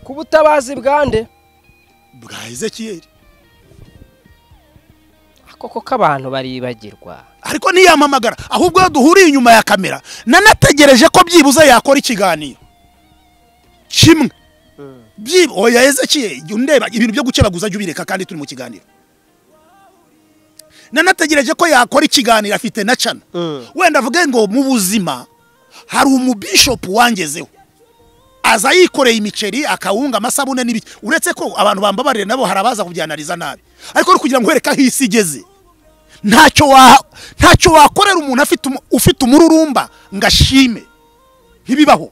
ku butabazi bwande bwa ezekiyeli koko k'abantu baribagirwa ariko ntiyampamagara ahubwo duhuriye inyuma ya kamera nanategereje ko byibuze yakora ikiganiro. Kimwe. Byibu oya ezekiyeli jya undeba ibintu byo gukebaguza jya ubireka kandi turi mu kiganiro. Nanategereje ko yakora ikiganiro afite na cana wenda avuge ngo mu buzima hari umubishopu wangezeho. Aza yikoreye imiceri akawunga amasabune n'ibiki. Uretse ko abantu bambabarire nabo hari abaza kubyanariza nabi. Ariko kugira ngo wereke aho isi igeze ntacyo wa ntacyo wakorera umuntu ufite umururumba ngo ashime. Ntibibaho.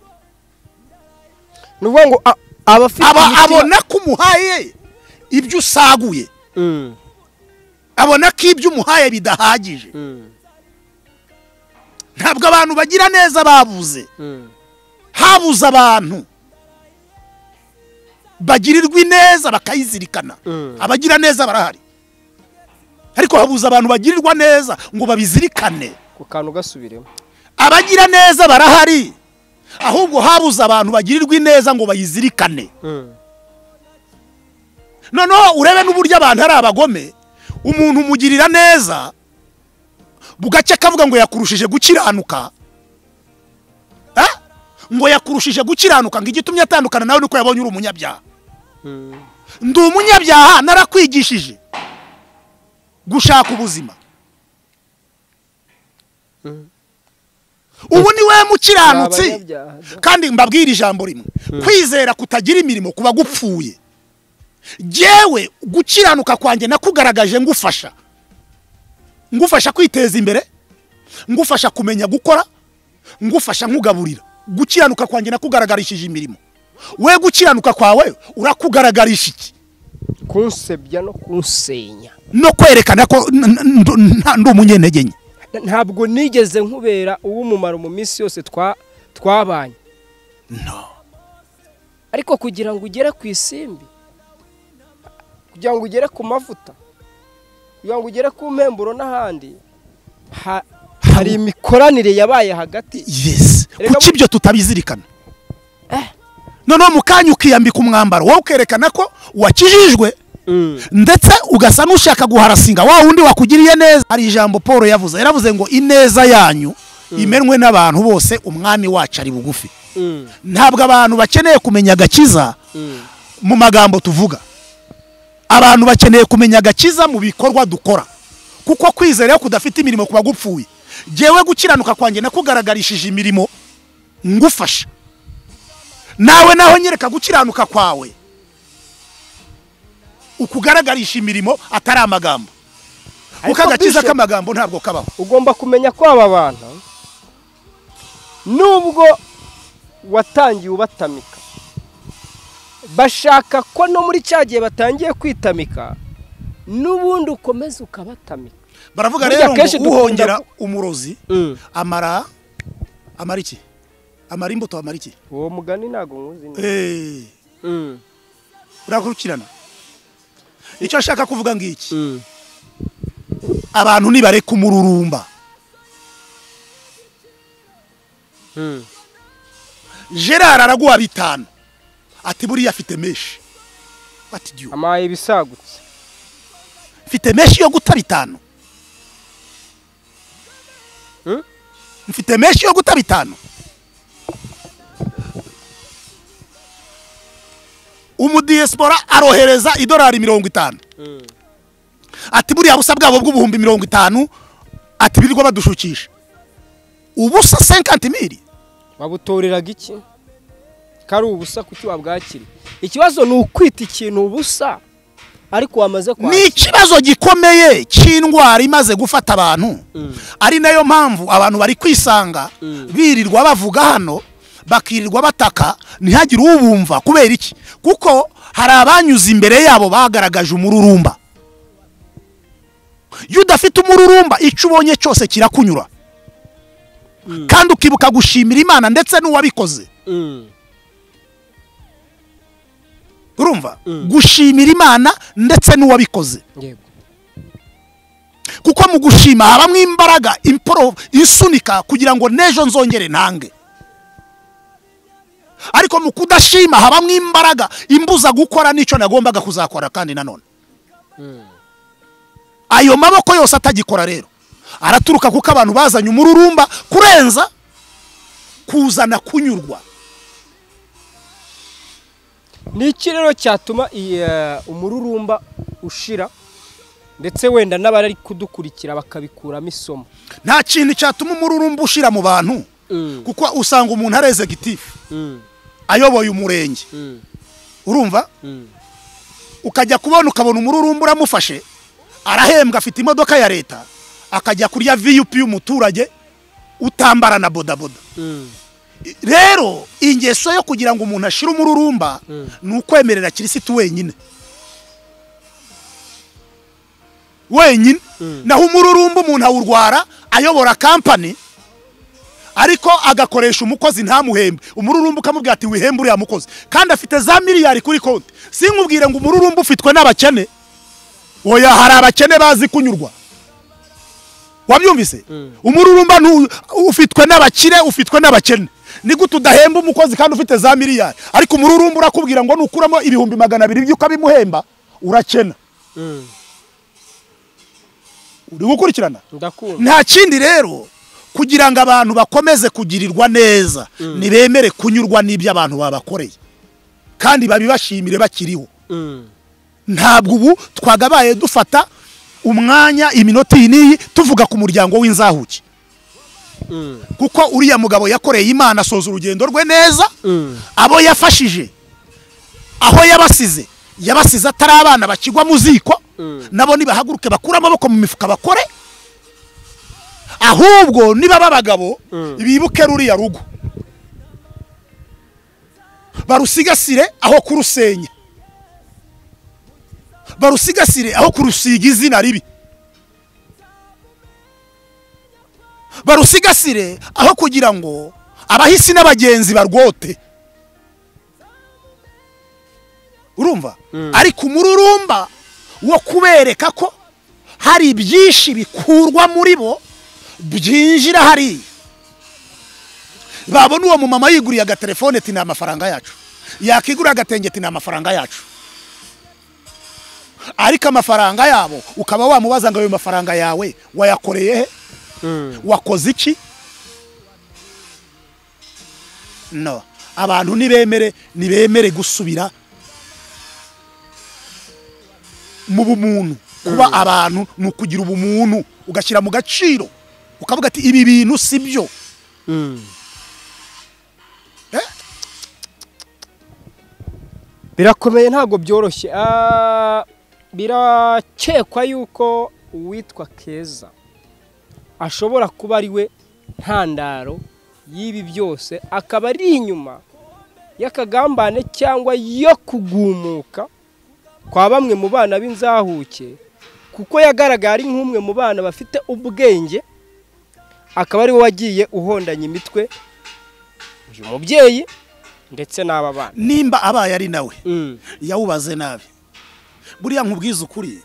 Ni ukuvuga ngo abona ko umuhaye ibyo usaguye. Mm, abona ko ibyo umuhaye bidahagije. Mm, ntabwo abantu bagira neza babuze. Mm. Habuze abantu. Bagirirwa ineza bakayizirikana. Mm. abagira neza barahari. Ariko habuze abantu bagirirwa neza ngo babizirikane. Ku kantu gasubiremo abagira neza barahari. Ahubwo habuze abantu bagirirwa ineza ngo bayizirikane. Mm. noneho urebe n'uburyo abantu ari abagome. Umuntu umugirira neza bugacya akavuga ngo yakurushije gukiranuka? Ngo yakurushije gukiranuka ngo igitumye atandukana nawe nuko yabonye uri umunyabyaha. Ndi umunyabyaha narakwigishije gushaka ubuzima. Ubu ni we mukiranutsi kandi mbabwire ijambo rimwe. Kwizera kutagira imirimo kuba gupfuye. Jyewe gukiranuka kwanjye nakugaragaje ngufasha. Ngufasha kwiteza imbere. Ngufasha kumenya gukora. Ngufasha nkugaburira. Gukiranuka kwanjye nakugaragarishije imirimo. We gukiranuka kwawe urakugaragarisha iki kunsebya no kunsenya. No kwerekana ko ndi umunyentege nke. Ntabwo nigeze nkubera uw'umumaro mu minsi yose twa twabanye. Ariko kugira ngo ugere ku isimbi kugira ngo ugere ku mavuta kugira ngo ugere ku mpemburo n'ahandi ha- hari imikoranire yabaye hagati. Yes. Erega kuki ibyo tutabizirikana? Eh. noneho mu kanya ukiyambika umwambaro wowe ukerekana ko wakijijwe ndetse ugasa n'ushaka guharasinga wa wundi wakugiriye neza. Hari ijambo paul yavuze yaravuze ngo ineza yanyu imenwe n'abantu bose umwami wacu ari bugufi. Ntabwo abantu bakeneye kumenya agakiza mu magambo tuvuga. Abantu bakeneye kumenya agakiza mu bikorwa dukora. Kuko kwizera iyo kudafite imirimo kuba gupfuye. Jyewe gukiranuka kwanjye nakugaragarishije imirimo ngufasha nawe naho nyereka gukiranuka kwawe. Ukugaragarisha imirimo atari amagambo. Kuko agakiza k'amagambo ntabwo kabaho. ugomba kumenya ko aba bantu nubwo watangiye ubatamika bashaka ko no muri cya gihe batangiye kwitamika n'ubundi ukomeza ukabatamika. Baravuga rero ngo uhongera umurozi amara amara iki? Amara imbuto amara iki? Uwo mugani ntabwo nkuzi neza. Eh, Mm, urakurikirana. Icyo ashaka kuvuga ngiki mm. abantu nibareka umururumba. Mm. gerard araguha bitanu. Ati buriya afite menshi amaye ibisagutse. Mfite menshi yo guta bitanu? Mfite menshi yo guta bitanu umudiyesipora arohereza idolari mirongo itanu. Ati buriya busa bwabo bw'ubuhumbi mirongo itanu ati birirwa badushukisha. Ubusa senkanti miri wabutoreraga iki? Kari ubusa kuki wabwakiriye? Ikibazo ni ukwita ikintu ubusa. Ariko wamaze ni kwakira ikibazo gikomeye cy'indwara imaze gufata abantu Mm. ari na yo mpamvu abantu bari kwisanga Mm. birirwa bavuga hano bakirirwa bataka ntihagire ubumva kubera iki kuko hari abanyuze imbere yabo bagaragaje umururumba iyo udafite umururumba icyo ubonye cyose kirakunyura Mm. kandi ukibuka gushimira imana ndetse n'uwabikoze. Urumva? Mm. gushimira imana ndetse n'uwabikoze. Kuko mu gushima habamo imbaraga imporo isunika kugira ngo n'ejo nzongere ntange ariko mu kudashima habamo imbaraga imbuza gukora n'icyo nagombaga kuzakora kandi nanone. Mm. ayo maboko yose atagikora rero. Araturuka kuko abantu bazanye umururumba kurenza kuzana kunyurwa. Ni iki rero cyatuma eh, umururumba ushira ndetse wenda n'abari kudukurikira bakabikuramo isomo nta kintu cyatuma umururumba ushira mu bantu Mm. kuko usanga umuntu ari ezegitifu Mm. ayoboye umurenge Mm. urumva ukajya kubona ukabona umururumba uramufashe arahembwa afite imodoka ya leta akajya kurya viyupi y'umuturage utambara na bodaboda. Rero ingeso yo kugira ngo umuntu ashire umururumba Mm. ni ukwemerera kirisitu wenyine. Wenyine. Mm. naho umururumba umuntu awurwara ayobora kampani ariko agakoresha umukozi ntamuhembe umururumba ukamubwira ati wihembe uriya mukozi. Kandi afite za miliyari kuri konti. Sinkubwire ngo umururumba ufitwe n'abakene. Oya hari abakene bazi kunyurwa. Wabyumvise? Mm. umururumba ufitwe n'abakire ufitwe n'abakene. Ni gute udahemba umukozi kandi ufite za miliyari. Ariko umururumba urakubwira ngo nukuramo ibihumbi magana abiri by'uko abimuhemba urakena. Mm. uri gukurikirana? Nta kindi rero kugira ngo abantu bakomeze kugirirwa neza ntibemere kunyurwa n'ibyo abantu babakoreye. Kandi babibashimire bakiriho. Mm. ntabwo ubu twagabaye dufata umwanya iminota iyi n'iyi tuvuga ku muryango w'inzahuke. Kuko uriya mugabo yakoreye imana asoza urugendo rwe neza Mm. abo yafashije aho yabasize yabasize atari abana bakigwa mu ziko Mm. nabo nibahaguruke bakure amaboko mu mifuka bakore ahubwo niba babagabo Mm. bibuke ruriya rugo barusigasire aho kurusenya barusigasire aho kurusiga izina ribi barusigasire aho kugira ngo abahisi n'abagenzi barwote. Urumva? Mm. ariko umururumba wo kubereka ko hari byinshi bikurwa muri bo byinjira hariya. Babona uwo mumama yiguriye agatelefone ati ni amafaranga yacu. Yakigura agatenge ati ni amafaranga yacu. Ariko amafaranga yabo ukaba wamubaza ngo ayo mafaranga yawe wayakoreye he. Wakoze iki? No. Abantu nibemere nibemere gusubira mu bumuntu. Kuba abantu ni ukugira ubumuntu ugashyira mu gaciro. Ukavuga ati ibi bintu si byo. Mm. Eh? birakomeye ntabwo byoroshye. Ah, birakekwa yuko uwitwa keza ashobora kuba ari we ntandaro y'ibi byose akaba ari inyuma y'akagambane cyangwa yo kugumuka kwa bamwe mu bana b'inzahuke kuko yagaragaye ari nk'umwe mu bana bafite ubwenge akaba ari we wagiye uhondanya imitwe uyu mubyeyi ndetse n'aba bana. Nimba abaye ari nawe Mm, yawubaze nabi. Buriya nkubwiza ukuri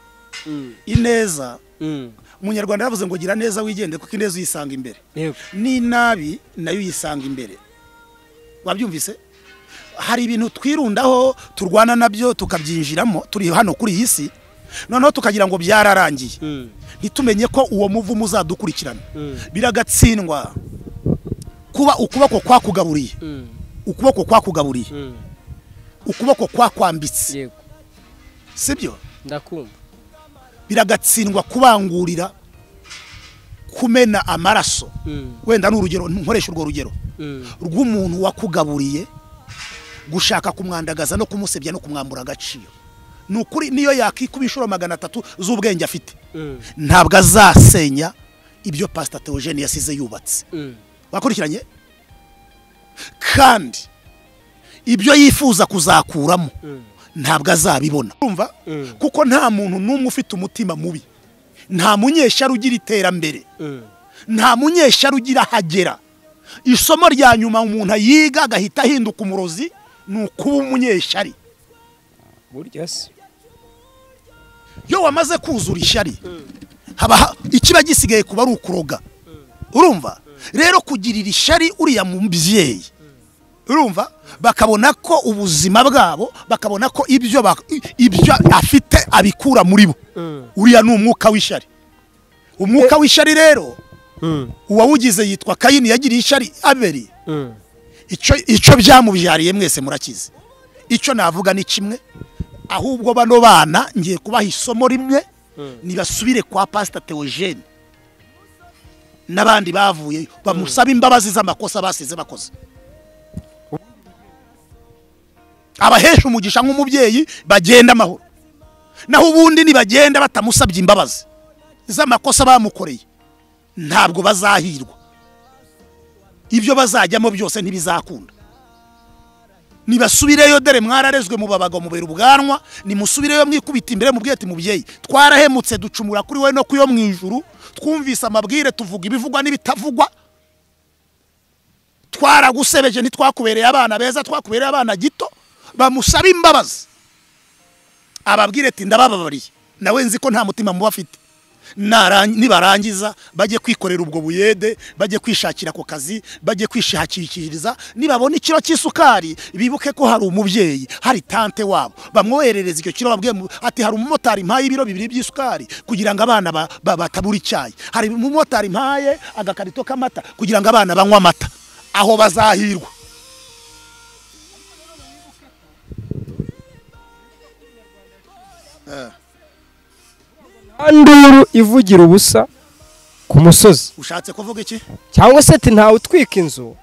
mm, ineza mm. Umunyarwanda yaravuze ngo gira neza wigende kuko ineza uyisanga imbere. N'inabi na yo uyisanga imbere. Wabyumvise? Hari ibintu twirundaho turwana na byo tukabyinjiramo turi hano kuri iyi si noneho tukagira ngo byararangiye. Mm, ntitumenye ko uwo muvumo uzadukurikirana mm, biragatsindwa. Kuba ukuboko kwakugaburiye. Mm, ukuboko kwakugaburiye. Ukuboko kwakwambitse. Yego. Sibyo? Ndakumva. Biragatsindwa kubangurira kumena amaraso. Mm, wenda ni urugero nkoresha urwo rugero. Mm, rw'umuntu wakugaburiye gushaka kumwandagaza no kumusebya no kumwambura agaciro. Ni ukuri niyo yakikuba inshuro magana atatu z'ubwenge afite. Ntabwo azasenya ibyo pasita teogene yasize yubatse. Wakurikiranye? Kandi ibyo yifuza kuzakuramo ntabwo azabibona. Urumva? Kuko nta muntu n'umwe ufite umutima mubi. Nta munyeshyari ugira iterambere. Nta munyeshyari ugira ahagera. Isomo rya nyuma umuntu yiga agahita ahinduka umurozi ni ukuba umunyeshyari. Burya se. Iyo wamaze kuzura ishyari haba ha- ikiba gisigaye kuba ari ukuroga. Urumva? Rero kugirira ishyari uriya mubyeyi urumva? Bakabona ko ubuzima bwabo bakabona ko ibyo ibyo afite abikura muri bo. Uriya ni umwuka w'ishyari umwuka w'ishyari rero uwawugize yitwa kayini yagiriye ishyari aberi. Icyo icyo byamubyariye mwese murakizi. Icyo navuga ni kimwe. Ahubwo bano bana ngiye kubaha isomo rimwe nibasubire kwa pasita teogene n'abandi bavuyeyo bamusaba imbabazi z'amakosa basize bakoze. Abahesha umugisha nk'umubyeyi bagenda amahoro. Naho ubundi nibagenda batamusabye imbabazi. Z'amakosa bamukoreye. Ntabwo bazahirwa. Ibyo bazajyamo byose ntibizakunda. Nibasubireyo dore mwararezwe mu babaga mubera ubwanwa nimusubireyo mwikubita imbere mubwiye ati mubyeyi. Twarahemutse ducumura kuri wowe no ku yo mu ijuru twumvise amabwire tuvuga ibivugwa n'ibitavugwa. Twaragusebeje ntitwakubereye abana beza twakubereye abana gito. Bamusaba imbabazi. Ababwire ati ndabababariye. Nawe nzi ko nta mutima muba afite. Nibarangiza bajye kwikorera ubwo buyede bajye kwishakira ako kazi bajye kwishakishiriza nibabona ikiro cy'isukari bibuke ko hari umubyeyi hari tante wabo. Bamwoherereza icyo kiro babwiye ati hari umumotari mpaye ibiro bibiri by'isukari kugira ngo abana ba- ba- batabura icyayi. Hari umumotari mpaye agakarito k'amata kugira ngo abana banywe amata. Aho bazahirwa. Nduru ivugira ubusa ku musozi. Ushatse kuvuga iki? Cyangwa se ati ntawe utwika inzu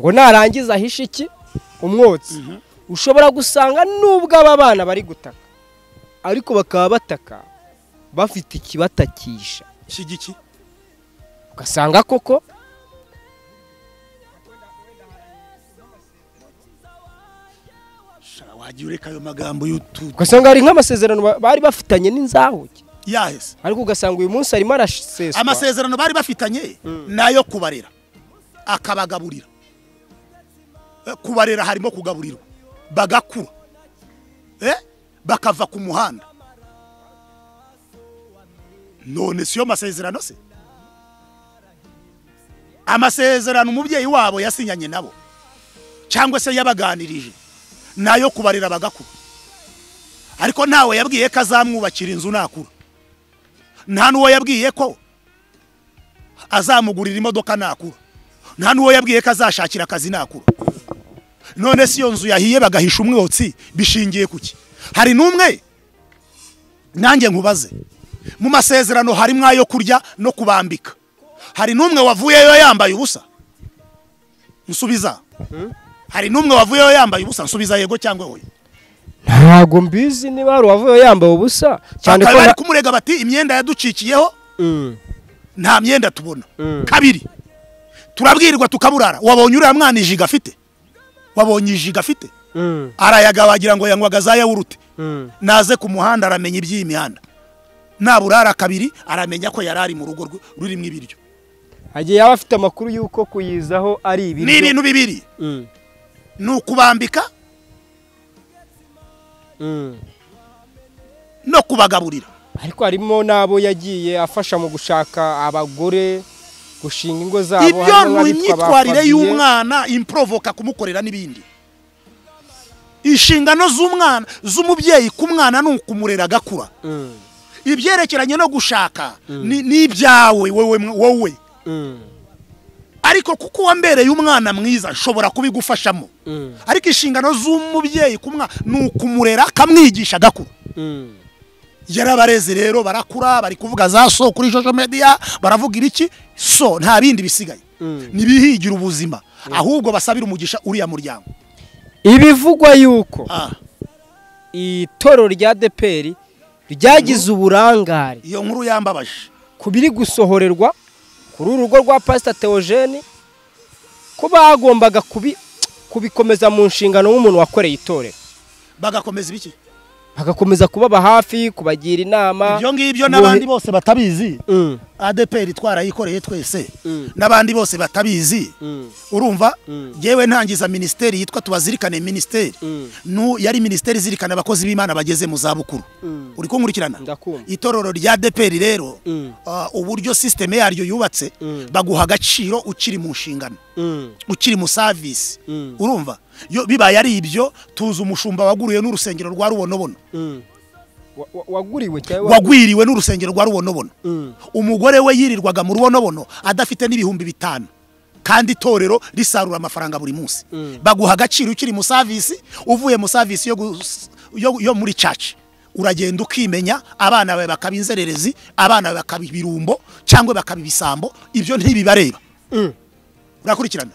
ngo narangiza ahishe iki? Umwotsi. Ushobora gusanga nubwo aba bana bari gutaka. Ariko bakaba bataka bafite ikibatakisha. Kigiki ugasanga koko wagiye ureka ayo magambo y'utu ugasanga hari nk'amasezerano ba- bari bafitanye n'inzahuke. Yahese ariko ugasanga uyu munsi arimo araseswa. Amasezerano bari bafitanye ni ayo kubarera. Akabagaburira. Eh, kubarera harimo kugaburirwa. Bagakura. Eh, bakava ku muhanda. None siyo masezerano se? Amasezerano umubyeyi wabo yasinyanye nabo. Cyangwa se yabaganirije. Ni ayo kubarera bagakura ariko ntawe yabwiye ko azamwubakira inzu nakura nta n'uwo yabwiye ko azamugurira imodoka nakura nta n'uwo yabwiye ko azashakira akazi nakura none si iyo nzu yahiye bagahisha umwotsi bishingiye ku ki? Hari n'umwe? Nanjye nkubaze. Mu masezerano harimo ayo kurya no kubambika. Hari n'umwe wavuyeyo yambaye ubusa? Nsubiza. Hari n'umwe wavuyeyo yambaye ubusa nsubiza yego cyangwa oya ntabwo mbizi niba hari uwavuye yambaye ubusa. Cyane ko bari kumurega bati imyenda yaducikiyeho Mm, nta myenda tubona. Mm. kabiri turabwirwa tukaburara. Wabonye uriya mwana ijiga afite? Wabonye ijiga afite? Mm, arayaga wagira ngo yanywaga za yawurute. Naze ku muhanda aramenya iby'iyi mihanda. Naburara kabiri aramenya ko yari ari mu rugo rurimo ibiryo. Hagiye yaba afite amakuru y'uko kuyizaho ari ibiryo. Ni ibintu bibiri. Ni ukubambika mm. no kubagaburira ariko harimo n'abo yagiye afasha mu gushaka abagore gushinga ingo zabo ibyo ni imyitwarire y'umwana imporovoka kumukorera n'ibindi. Inshingano z'umwana z'umubyeyi ku mwana ni ukumurera agakura. Mm, ibyerekeranye no gushaka ni ni ibyawe wowe wowe mm, ariko kuko wambereye umwana mwiza nshobora kubigufashamo. Mm, ariko inshingano z'umubyeyi ni ukumurera akamwigisha agakura. Mm. yarabareze rero barakura bari kuvuga za so kuri social media baravugira iki? So nta bindi bisigaye. Mm. ntibihigira ubuzima. Ahubwo basabira umugisha uriya muryango. Ibivugwa yuko Ah, itorero rya deperi ryagize uburangare iyo nkuru yambabaje. ku biri gusohorerwa kuri uru rugo rwa pasita teogene ko bagombaga kubi- kubikomeza mu nshingano nk'umuntu wakoreye itorero. Bagakomeza ibiki? Bagakomeza kubaba hafi kubagira inama. Ibyo ngibyo n'abandi bose batabizi. Mm, adeperi twarayikoreye twese. Mm. n'abandi bose batabizi. Mm, urumva? Mm. yewe ntangiza minisiteri yitwa tubazirikane minisiteri. Nu- yari minisiteri izirikana abakozi b'imana bageze mu zabukuru. Uri kunkurikirana itorero rya deperi rero ah, uburyo sisiteme yaryo yubatse baguha agaciro ukiri mu nshingano. Ukiri mu savisi urumva? Bibaye ari ibyo tuzi umushumba waguriwe n'urusengero rwa rubonobono. Waguriwe cyangwa wagwiriwe n'urusengero rwa rubonobono Mm. umugore we yirirwaga mu rubonobono adafite n'ibihumbi bitanu. Kandi itorero risarura amafaranga buri munsi. Mm. baguha agaciro ukiri mu savisi uvuye mu savisi yo, muri caci uragenda ukimenya abana bawe bakaba inzererezi abana bawe bakaba ibirumbo cyangwa bakaba ibisambo ibyo ntibibareba. Mm. urakurikirana?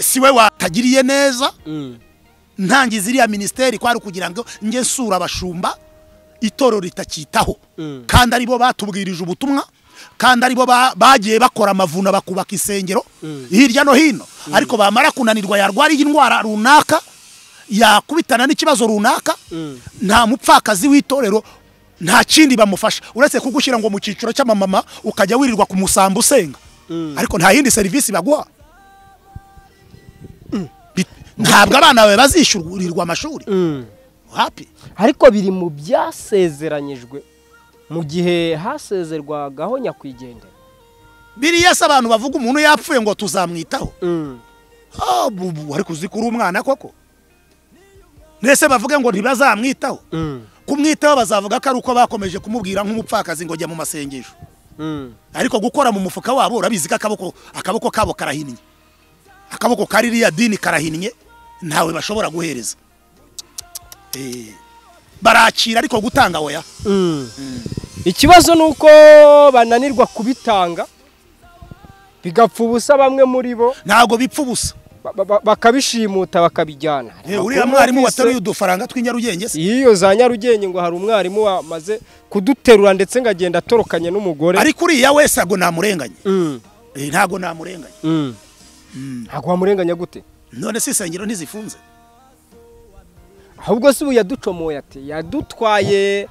Si we watagiriye neza? Ntangiza iriya minisiteri kwari kugira ngo njye nsura abashumba? Itorero ritacyitaho Mm. kandi ari bo batubwirije ubutumwa kandi ari bo ba- bagiye bakora amavuna bakubaka insengero hirya no hino. Ariko bamara kunanirwa yarwara indwara runaka yakubitana n'ikibazo runaka Mm. nta mupfakazi w'itorero nta kindi bamufasha. Uretse kugushyira ngo mu cyiciro cy'amamama ukajya wirirwa ku musambi usenga. Mm. ariko nta yindi serivisi baguha. Ntabwo abana bawe bazishyurirwa amashuri. Mm. Hapi ariko biri mu byasezeranyijwe mu gihe hasezerwagaho nyakwigendera. Biriya se abantu bavuga umuntu yapfuye ngo tuzamwitaho. Mm. Ariko uzi ko uri umwana koko? Mbese bavuge ngo ntibazamwitaho. Mm. kumwitaho bazavuga ko ari uko bakomeje kumubwira nk'umupfakazi ngo jya mu masengesho. Mm. ariko gukora mu mufuka wabo urabizi ko akaboko akaboko kabo karahinnye. Akaboko kari iriya dini karahinnye ntawe bashobora guhereza. Barakira ariko gutanga oya. Mm. ikibazo ni uko bananirwa kubitanga bigapfa ubusa bamwe muri bo. Ntabwo bipfa ubusa. Ba- ba- bakabishimuta bakabijyana. Eh, uriya mwarimu wateruye udufaranga tw'inyarugenge se? Iyo za nyarugenge ngo hari umwarimu wamaze kuduterura ndetse ngo agenda atorokanye n'umugore. Ariko uriya wese ntabwo namurenganye. Mm. Eh, ntabwo namurenganye. Mm. ntabwo wamurenganya gute? None se insengero ntizifunze. Ahubwo si ubu yaducomoye ati yadutwaye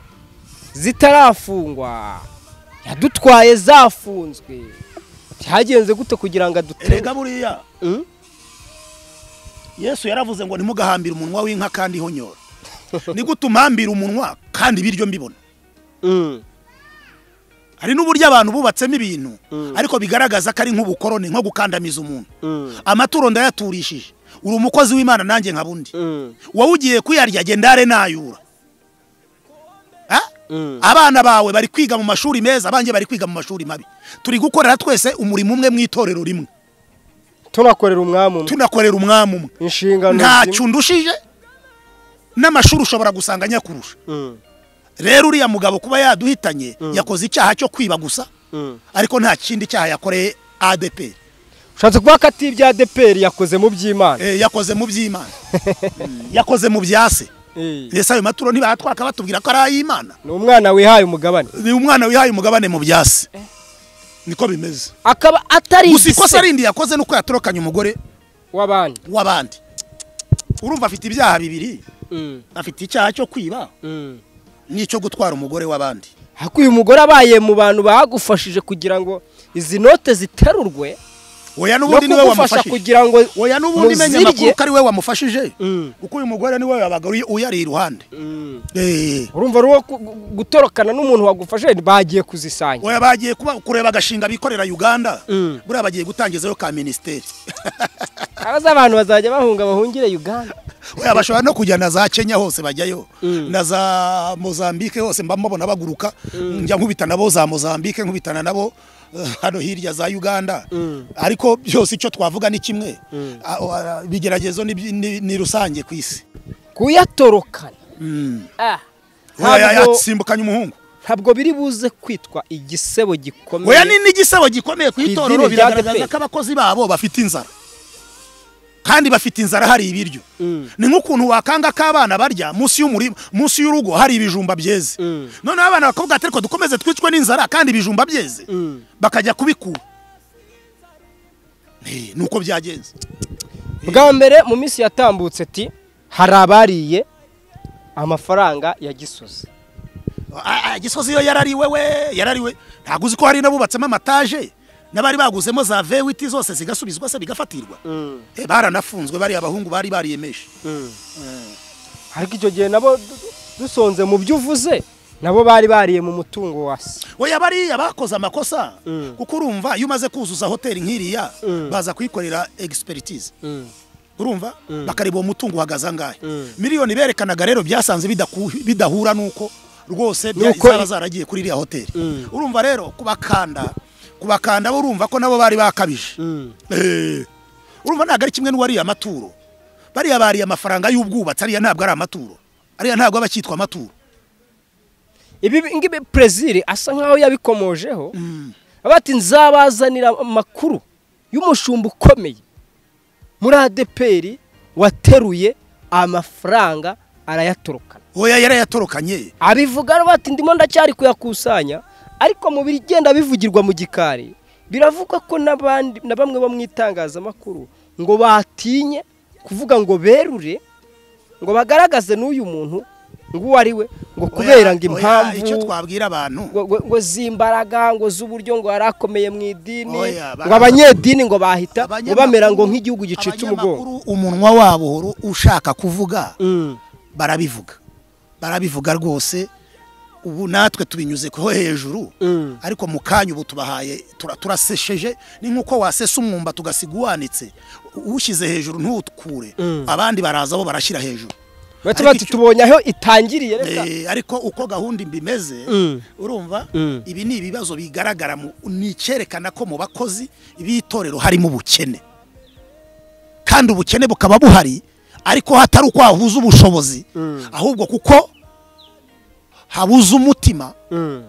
zitarafungwa yadutwaye zafunzwe. Byagenze gute kugira ngo adutere? Buriya. Mm? yesu yaravuze ngo ntimugahambire umunwa w'inka kandi ihonyora. Ni gute umhambira umunwa kandi ibiryo mbibona Mm. hari n'uburyo abantu bubatsemo ibintu Mm. ariko bigaragaza ko ari nk'ubukoroni nko gukandamiza umuntu. Amaturo ndayaturishije. Uri umukozi w'imana nanjye nka bundi. Mm. wowe ugiye kuyarya genda are nayura Ah? Mm. abana bawe bari kwiga mu mashuri meza abanjye bari kwiga mu mashuri mabi. Turi gukorera twese umurimo umwe mu itorero rimwe tunakorera umwami umwe. Tunakorera umwami umwe. Inshingano ntacyo undushije n'amashuri ushobora gusanga nyakurusha. Mm. rero uriya mugabo kuba yaduhitanye yakoze icyaha cyo kwiba gusa ariko nta kindi cyaha yakoreye adeperi ushatse kuvuga ko ati ibya deperi yakoze mu by'imana. Eh, yakoze mu by'imana. Yakoze mu bya se Eh. mbese ayo maturo ntibayatwaka batubwira ko ari ay'imana. Ni umwana wihaye umugabane. Ni umwana wihaye umugabane mu bya se niko bimeze. Akaba atari gusa ikosa rindi yakoze ni uko yatorokanye umugore w'abandi. w'abandi. Urumva afite ibyaha bibiri. Mm. afite icyaha cyo kwiba. Mm. n'icyo gutwara umugore w'abandi. Ariko uyu mugore abaye mu bantu bagufashije kugira ngo izi note ziterurwe oya n'ubundi ni we wamufashije. kugira ngo oya n'ubundi muzirye. amakuru ko ari we wamufashije. Mm. kuko uyu mugore ni we wabaga uri- uyari iruhande. Mm. Eh, urumva ari uwo ku- gu- gutorokana n'umuntu wagufashe bagiye kuzisangira oya bagiye kuba kureba agashinga bikorera uganda. Mm. buriya bagiye gutangizayo ka minisiteri abaza abantu bazajya bahunga bahungire uganda. Oya bashobora no kujya na za kenya hose bajyayo. Mm. na za mozambique hose mba mbabona baguruka. Njya nkubita nabo za mozambique nkubitana nabo. Hano hirya za uganda Mm. ariko byose icyo twavuga ni kimwe Mm. Ah, ah, ibigeragezo ni, rusange ku isi kuyatorokana Mm. Ah. oya ya- Ntabwo- yasimbukanye umuhungu ntabwo biri buze kwitwa igisebo gikomeye ni n'igisebo gikomeye ku itorero biragaragaza ko abakozi babo bafite inzara kandi bafite inzara hari ibiryo. Ni nk'ukuntu wakanga ko abana barya munsi y'umurima munsi y'urugo hari ibijumba byeze. Noneho abana bakavuga ati ariko dukomeze twicwe n'inzara kandi ibijumba byeze. Bakajya kubikura. Eh, ni uko byagenze. Bwa mbere mu minsi yatambutse ati hari abariye amafaranga ya gisozi. Ah, ah, gisozi yo yarariwe we yarariwe. Ntabwo uzi ko hari n'abubatsemo amataje? N'abari baguzemo za vewiti zose zigasubizwa se bigafatirwa. Eh, baranafunzwe bariya abahungu bari bariyemeje. Ariko icyo gihe nabo du- dusonze mu byo uvuze nabo bari bariye mu mutungo wa se. Oya bariya bakoze amakosa. Mm. kuko urumva iyo umaze kuzuza hoteli nk'iriya baza kuyikorera egisperitize urumva? Bakareba uwo mutungo uhagaze angahe. Miliyoni berekanaga rero byasanze bidahura n'uko rwose zaba zaragiye kuri iriya hoteli. Urumva rero kubakanda kubakanda bo urumva ko nabo bari bakabije. Eh, urumva ntabwo ari kimwe n'uwariye amaturo bariya bariye amafaranga y'ubwubatsi ariya ntabwo ari amaturo. Ariya ntabwo aba akitwa amaturo. Ibi ngibi perezire asa nkaho yabikomojeho. Bati nzabazanira amakuru y'umushumba ukomeye. Muri adeperi wateruye amafaranga arayatorokana oya yarayatorokanye. Abivuga bati ndimo ndacyari kuyakusanya. Ariko mu bigenda bivugirwa mu gikari biravugwa ko n'abandi na bamwe bo mu itangazamakuru ngo batinye kuvuga ngo berure ngo bagaragaze n'uyu muntu ngo uwo ari we ngo kubera ngo Oya, icyo impamvu twabwira abantu? ngo, z'imbaraga ngo z'uburyo ngo yari akomeye mu idini ngo abanyedini ngo bahita ngo bamera ngo nk'igihugu gicitse umugongo umunwa wabo ushaka kuvuga Mm, barabivuga. Barabivuga rwose ubu natwe tubinyuze ko hejuru mm. ariko mu kanya ubu tubahaye tura- turasesheje ni nk'uko wasesa umwumba tugasiga uwanitse uwushyize hejuru ntuwukure Mm. abandi baraza bo barashyira hejuru bati tubonye aho itangiriye reka Eh, ariko uko gahunda imbi imeze Mm. urumva ibi ni ibibazo bigaragara mu- ni icyerekana ko mu bakozi b'itorero harimo ubukene kandi ubukene bukaba buhari ariko hatari uko hahuza ubushobozi ahubwo kuko habuze umutima Mm,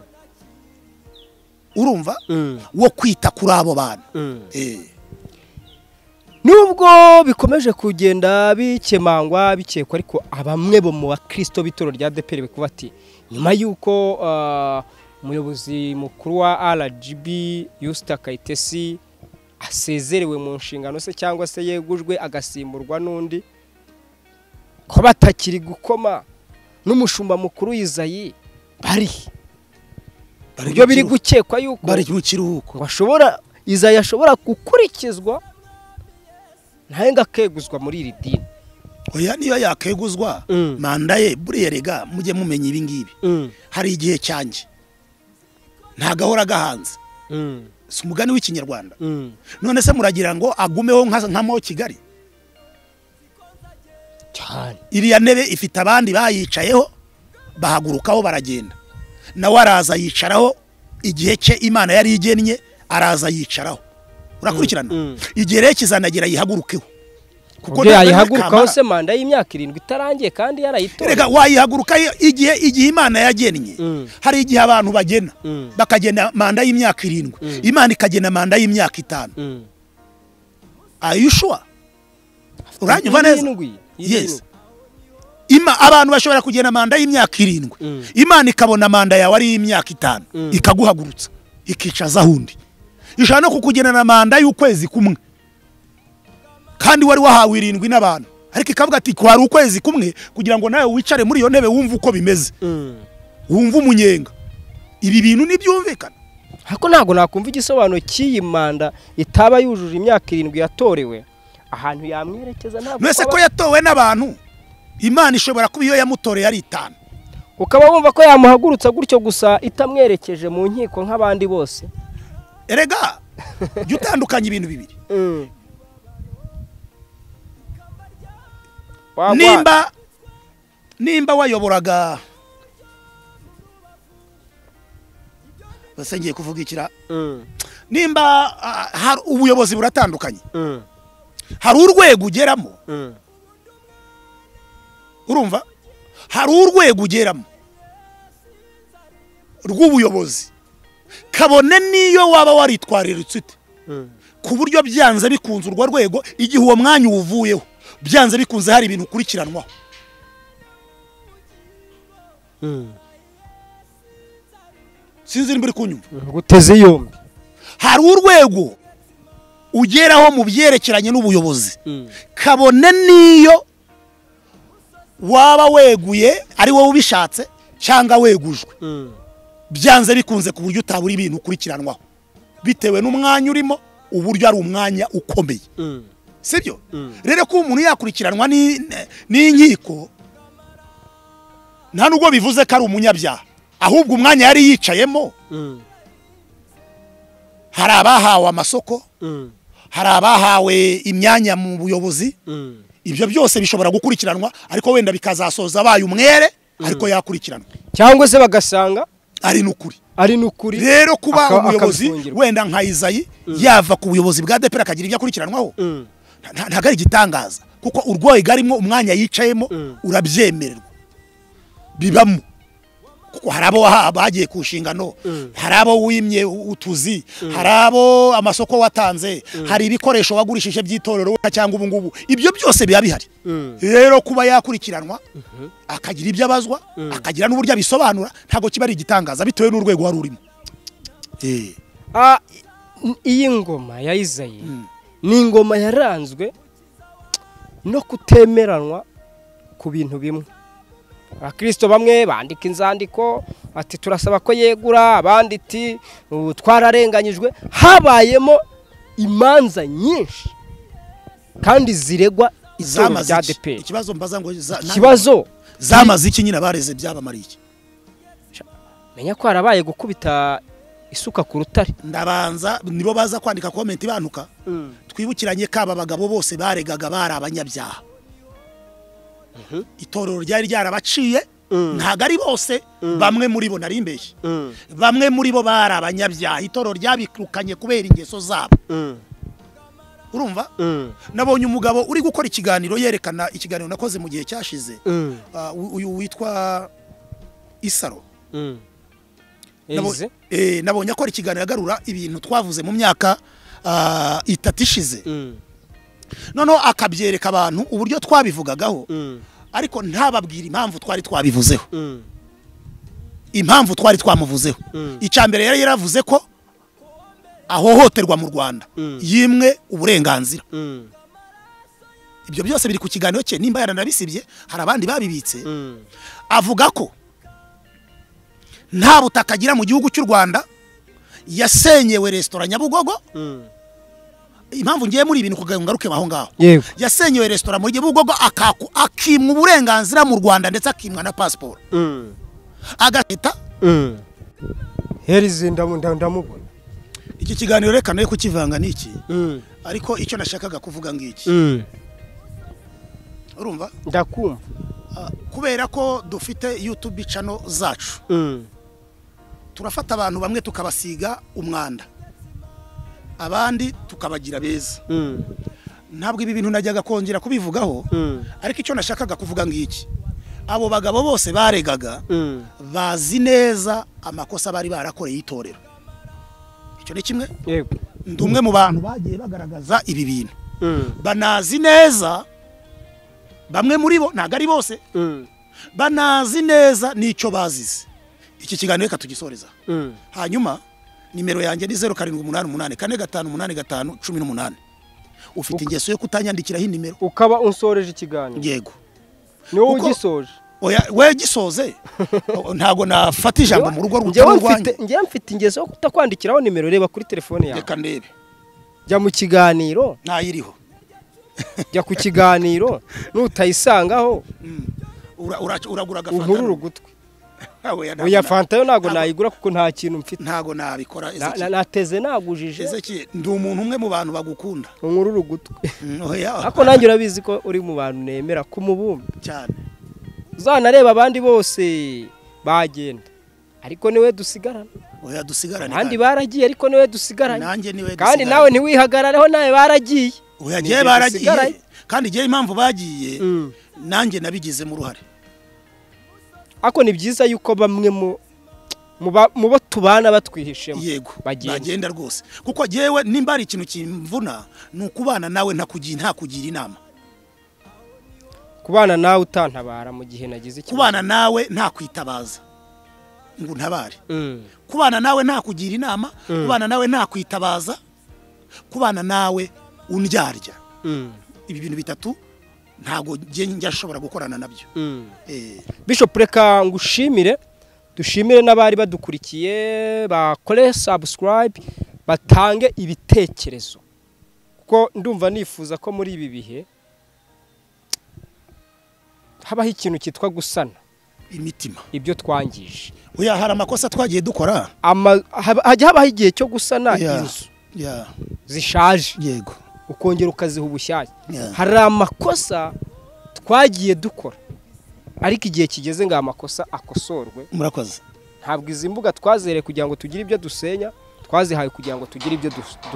urumva? Mm, wo kwita kuri abo bantu. Mm. Eh, nubwo bikomeje kugenda bikemangwa bikekwa ariko bamwe bo mu bakristo b'itoro rya deperi bikuba ati nyuma y'uko ah, umuyobozi mukuru wa rgb yusita kayitesi asezerewe mu nshingano se cyangwa se yegujwe agasimburwa n'undi ko batakiri gukoma. N'umushumba mukuru yizayi bari. Bari ibyo biri gukekwa yuko bari mu kiruhuko. ngo ashobora izayi ashobora gukurikizwa ntawe ngo akeguzwa muri iri dini. Oya niyo yakeguzwa Mm. manda ye buriya rega mujye mumenya ibi ngibi. Mm, hari igihe cyanjye ntagahora gahanze mm, si umugani w'ikinyarwanda. None se muragira ngo agumeho nka mo kigali? Iriya ntebe ifite abandi bayicayeho bahagurukaho baragenda. Nawe araza yicaraho igihe cye imana yari igennye araza yicaraho. Urakurikirana? Mm, mm. igihe rero kizanagera yihagurukeho. Ari yayihagurukaho se manda y'imyaka irindwi itarangiye kandi yarayitora Erega wayihaguruka igihe igihe imana yagennye. Mm. hari igihe abantu bagena. Bakagena manda y'imyaka irindwi. Imana ikagena manda y'imyaka itanu. Ayishuwa uranyumva neza? Yes. Ima, abantu bashobora kugena manda y'imyaka irindwi. Mm. imana ikabona manda yawe ari iy'imyaka itanu. Mm. ikaguhagurutsa ikicaza ahundi ishobora no kukugenera manda y'ukwezi kumwe. Kandi wari wahawe irindwi n'abantu. Ariko ikavuga ati kwari ukwezi kumwe kugira ngo nawe wicare muri iyo ntebe wumve uko bimeze. Mm. wumve umunyenga. Ibi bintu ntibyumvikana. Ariko ntabwo nakumva igisobanuro cy'iyi manda itaba yujuje imyaka irindwi yatorewe. Ahantu yamwerekeza ntabwo mwese ko yatowe n'abantu imana ishobora kuba iyo yamutoreye ari itanu ukaba wumva ko yamuhagurutsa gutyo gusa itamwerekeje mu nkiko nk'abandi bose erega jya utandukanya ibintu bibiri Mm. Nimba nimba wayoboraga base ngiye kuvuga ikira Mm. nimba ah, ubuyobozi buratandukanye Mm. Hari urwego ugeramo? Mm. urumva? Hari urwego ugeramo? Rw'ubuyobozi. Kabone n'iyo waba waritwariritse ute Mm. ku buryo byanze bikunze urwo rwego igihe uwo mwanya uwuvuyeho byanze bikunze hari ibintu ukurikiranwaho sinzi niba uri kunyumva. Nguteze yombi hari urwego ugeraho mu byerekeranye n'ubuyobozi. Kabone n'iyo waba weguye ari wowe ubishatse cyangwa wegujwe. Byanze bikunze ku buryo utabura ibintu ukurikiranwaho. Bitewe n'umwanya urimo uburyo ari umwanya ukomeye. Sibyo rero kuba umuntu yakurikiranwa ni- n'inkiko nta nubwo bivuze ko ari umunyabyaha. Ahubwo umwanya yari yicayemo hari abahawe amasoko hari abahawe imyanya mu buyobozi. Ibyo byose bishobora gukurikiranwa ariko wenda bikazasoza abaye umwere ariko yakurikiranwa. Cyangwa se bagasanga ari n'ukuri. ari n'ukuri rero kuba umuyobozi wenda nka izayi yava ku buyobozi bwa depera akagira ibyo akurikiranwaho. Mm. nta- ntabwo ari igitangaza. Kuko urwego arimo umwanya yicayemo urabyemererwa. Bibamo hari abo bagiye ku nshingano hari abo wimye utuzi hari abo amasoko watanze hari ibikoresho wagurishije by'itorero cyangwa ubu ngubu. Ibyo byose biba bihari. Rero kuba yakurikiranwa akagira ibyo abazwa akagira n'uburyo abisobanura ntabwo kiba ari igitangaza bitewe n'urwego wari urimo. Eh. Iyi ngoma ya izayi ni ingoma yaranzwe no kutemeranwa ku bintu bimwe. Abakristo bamwe bandika inzandiko ati turasaba ko yegura. Abandi iti "Ubu twararenganyijwe. Habayemo imanza nyinshi kandi ziregwa zamaze rya deperi ikibazo mbaza ngo ikibazo zamaze iki nyine abareze byabamariye iki? Menya ko harabaye gukubita isuka ku rutare. Ndabanza nibo baza kwandika komenti banuka. Twibukiranye ko aba bagabo bose baregaga bari abanyabyaha. Itorero ryari ryarabaciye? Ntabwo ari bose. Bamwe muri bo nari imbeshye bamwe muri bo bari abanyabyaha. Itorero ryabirukanye kubera ingeso zabo. Urumva? Nabonye umugabo uri gukora ikiganiro yerekana ikiganiro nakoze mu gihe cyashize. Ah, uyu witwa isaro. Eh, nabonye akora ikiganiro agarura ibintu twavuze mu myaka ah, itatu ishize. Noneho akabyereka abantu uburyo twabivugagaho ariko ntababwire impamvu twari twabivuzeho. Impamvu twari twamuvuzeho. Icya mbere yari yaravuze ko ahohoterwa mu rwanda. Yimwe uburenganzira. Ibyo byose biri ku kiganiro cye. Nimba yaranabisibye hari abandi babibitse. Avuga ko nta butaka agira mu gihugu cy'u rwanda yasenyewe resitora nyabugogo impamvu ngiye muri ibintu kugira ngo ngaruke aho ngaho. Yasenyewe resitora muri nyabugogo akaku akimwa uburenganzira mu rwanda ndetse akimwa na pasiporo agahita. Herizi ndamu- nda- ndamubona. Iki kiganiro reka na yo kukivanga n'iki ariko icyo nashakaga kuvuga ngiki urumva? Ndakumva. Ah, kubera ko dufite youtube channel zacu. Turafata abantu bamwe tukabasiga umwanda. Abandi tukabagira beza. Ntabwo ibi bintu najyaga kongera kubivugaho ariko icyo nashakaga kuvuga ngiki abo bagabo bose baregaga bazi neza amakosa bari barakoreye itorero. Icyo ni kimwe? Ndi umwe mu bantu bagiye bagaragaza ibi bintu. Banazi neza bamwe muri bo ntabwo ari bose banazi neza n'icyo bazize. Iki kiganiro reka tugisoreza. Hanyuma nimero yanjye ni zeru karindwi umunani umunani kane gatanu umunani gatanu cumi n'umunani. Ufite ingeso yo kutanyandikiraho inimero. Ukaba unsoreje ikiganiro? Yego. Ni wowe ugisoje? Oya we gisoze? Ntabwo nafata ijambo mu rugo rutari urwanjye mfite ingeso yo kutakwandikiraho nimero reba kuri telefone yawe. Reka ndebe. Jya mu kiganiro. Ntayiriho jya ku kiganiro. Nutayisangaho. Ura- uragura agafanta ugutwi. Oya, fanta yo ntabwo nayigura kuko nta kintu mfite. ntabwo nabikora. Nateze nagujije. Ndi umuntu umwe mu bantu bagukunda. Unkurure ugutwi Mm, ariko nanjye urabizi ko uri mu bantu nemera ku mubumbe. Cyane. Uzanareba abandi bose bagenda. Ariko ni we dusigarana. Oya dusigarane kandi. baragiye ariko ni we dusigaranye nanjye ni we kandi nawe ntiwihagarareho nawe baragiye. Oya jye baragiye. kandi igihe impamvu bagiye Mm. nanjye nabigizemo uruhare ariko ni byiza yuko bamwe mu bo tubana batwihishemo. Yego bagenda. rwose. Kuko jyewe nimba hari ikintu kimvuna ni ukubana nawe ntakugira inama. Kubana nawe utantabara mu gihe nagize ikibazo. Kubana nawe ntakwitabaza. Ngo untabare. Mm. kubana nawe ntakugira inama. Kubana nawe ntakwitabaza. Kubana nawe undyarya Mm. ibi bintu bitatu ntabwo njya ashobora gukorana na byo. Mm. Eh, bishop reka ngushimire dushimire n'abari badukurikiye bakore subscribe batange ibitekerezo. Kuko ndumva nifuza ko muri ibi bihe habaho ikintu cyitwa gusana. Imitima. Ibyo twangije. Oya hari amakosa twagiye dukora? Hajya habaho igihe cyo gusana inzu. Zishaje. Yego. Ukongera ukaziha ubushyashya. Ya. hari amakosa twagiye dukora. Ariko igihe kigeze ngo aya makosa akosorwe murakoze. ntabwo izi mbuga twazereye kugira ngo tugire ibyo dusenya twazihaye kugira ngo tugire ibyo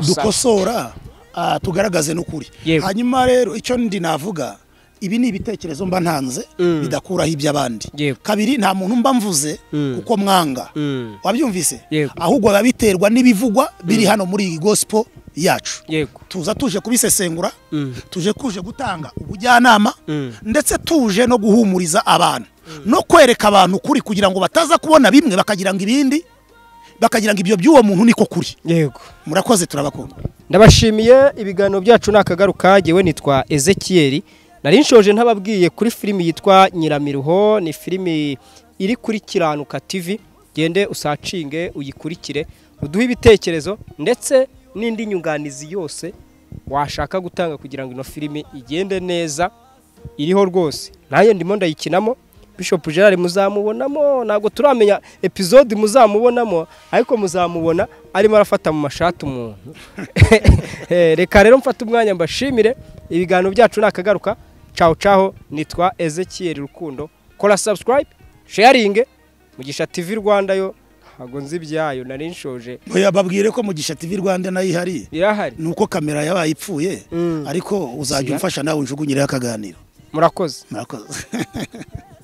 dukosora ah, tugaragaze n'ukuri. Hanyuma rero icyo ndi navuga ibi ni ibitekerezo mba ntanze Mm. bidakuraho iby'abandi. Kabiri nta muntu mba mvuze Mm. kuko mwanga. Mm. wabyumvise? Ahubwo biba biterwa n'ibivugwa biri hano muri iyi gospel yacu. Tuza tuje kubisesengura Mm. tuje kuje gutanga ubujyanama Mm. ndetse tuje no guhumuriza abantu. No kwereka abantu ukuri kugira ngo bataza kubona bimwe bakagira ngo ibindi bakagira ngo ibyo by'uwo muntu niko kuri. Yego. Murakoze turabakunda. Ndabashimiye ibiganiro byacu ni akagaruka yewe nitwa ezekiyeri nari nshoje ntababwiye kuri filimi yitwa nyiramiruho. Ni filimi iri kuri kiranuka tv gende usacinge uyikurikire uduhe ibitekerezo ndetse n'indi nyunganizi yose washaka gutanga kugira ngo ino filimi igende neza iriho rwose. Nanjye ndimo ndayikinamo. Bishop gerard muzamubonamo ntabwo turamenya epizode muzamubonamo ariko muzamubona arimo arafata mu mashati umuntu. Eh, reka rero mfate umwanya mbashimire ibiganiro byacu ni akagaruka. Caho caho nitwa ezekiyeri rukundo. Kora subscribe sharinge mugisha tv rwanda yo. Ntabwo nzi ibyayo nari nshoje. Oya babwire ko mugisha tv rwanda na yo ihari. Irahari. Ni uko kamera yabaye ipfuye. Mm. ariko uzajya umfasha nawe unjugunyireho akaganiro. Murakoze. Murakoze.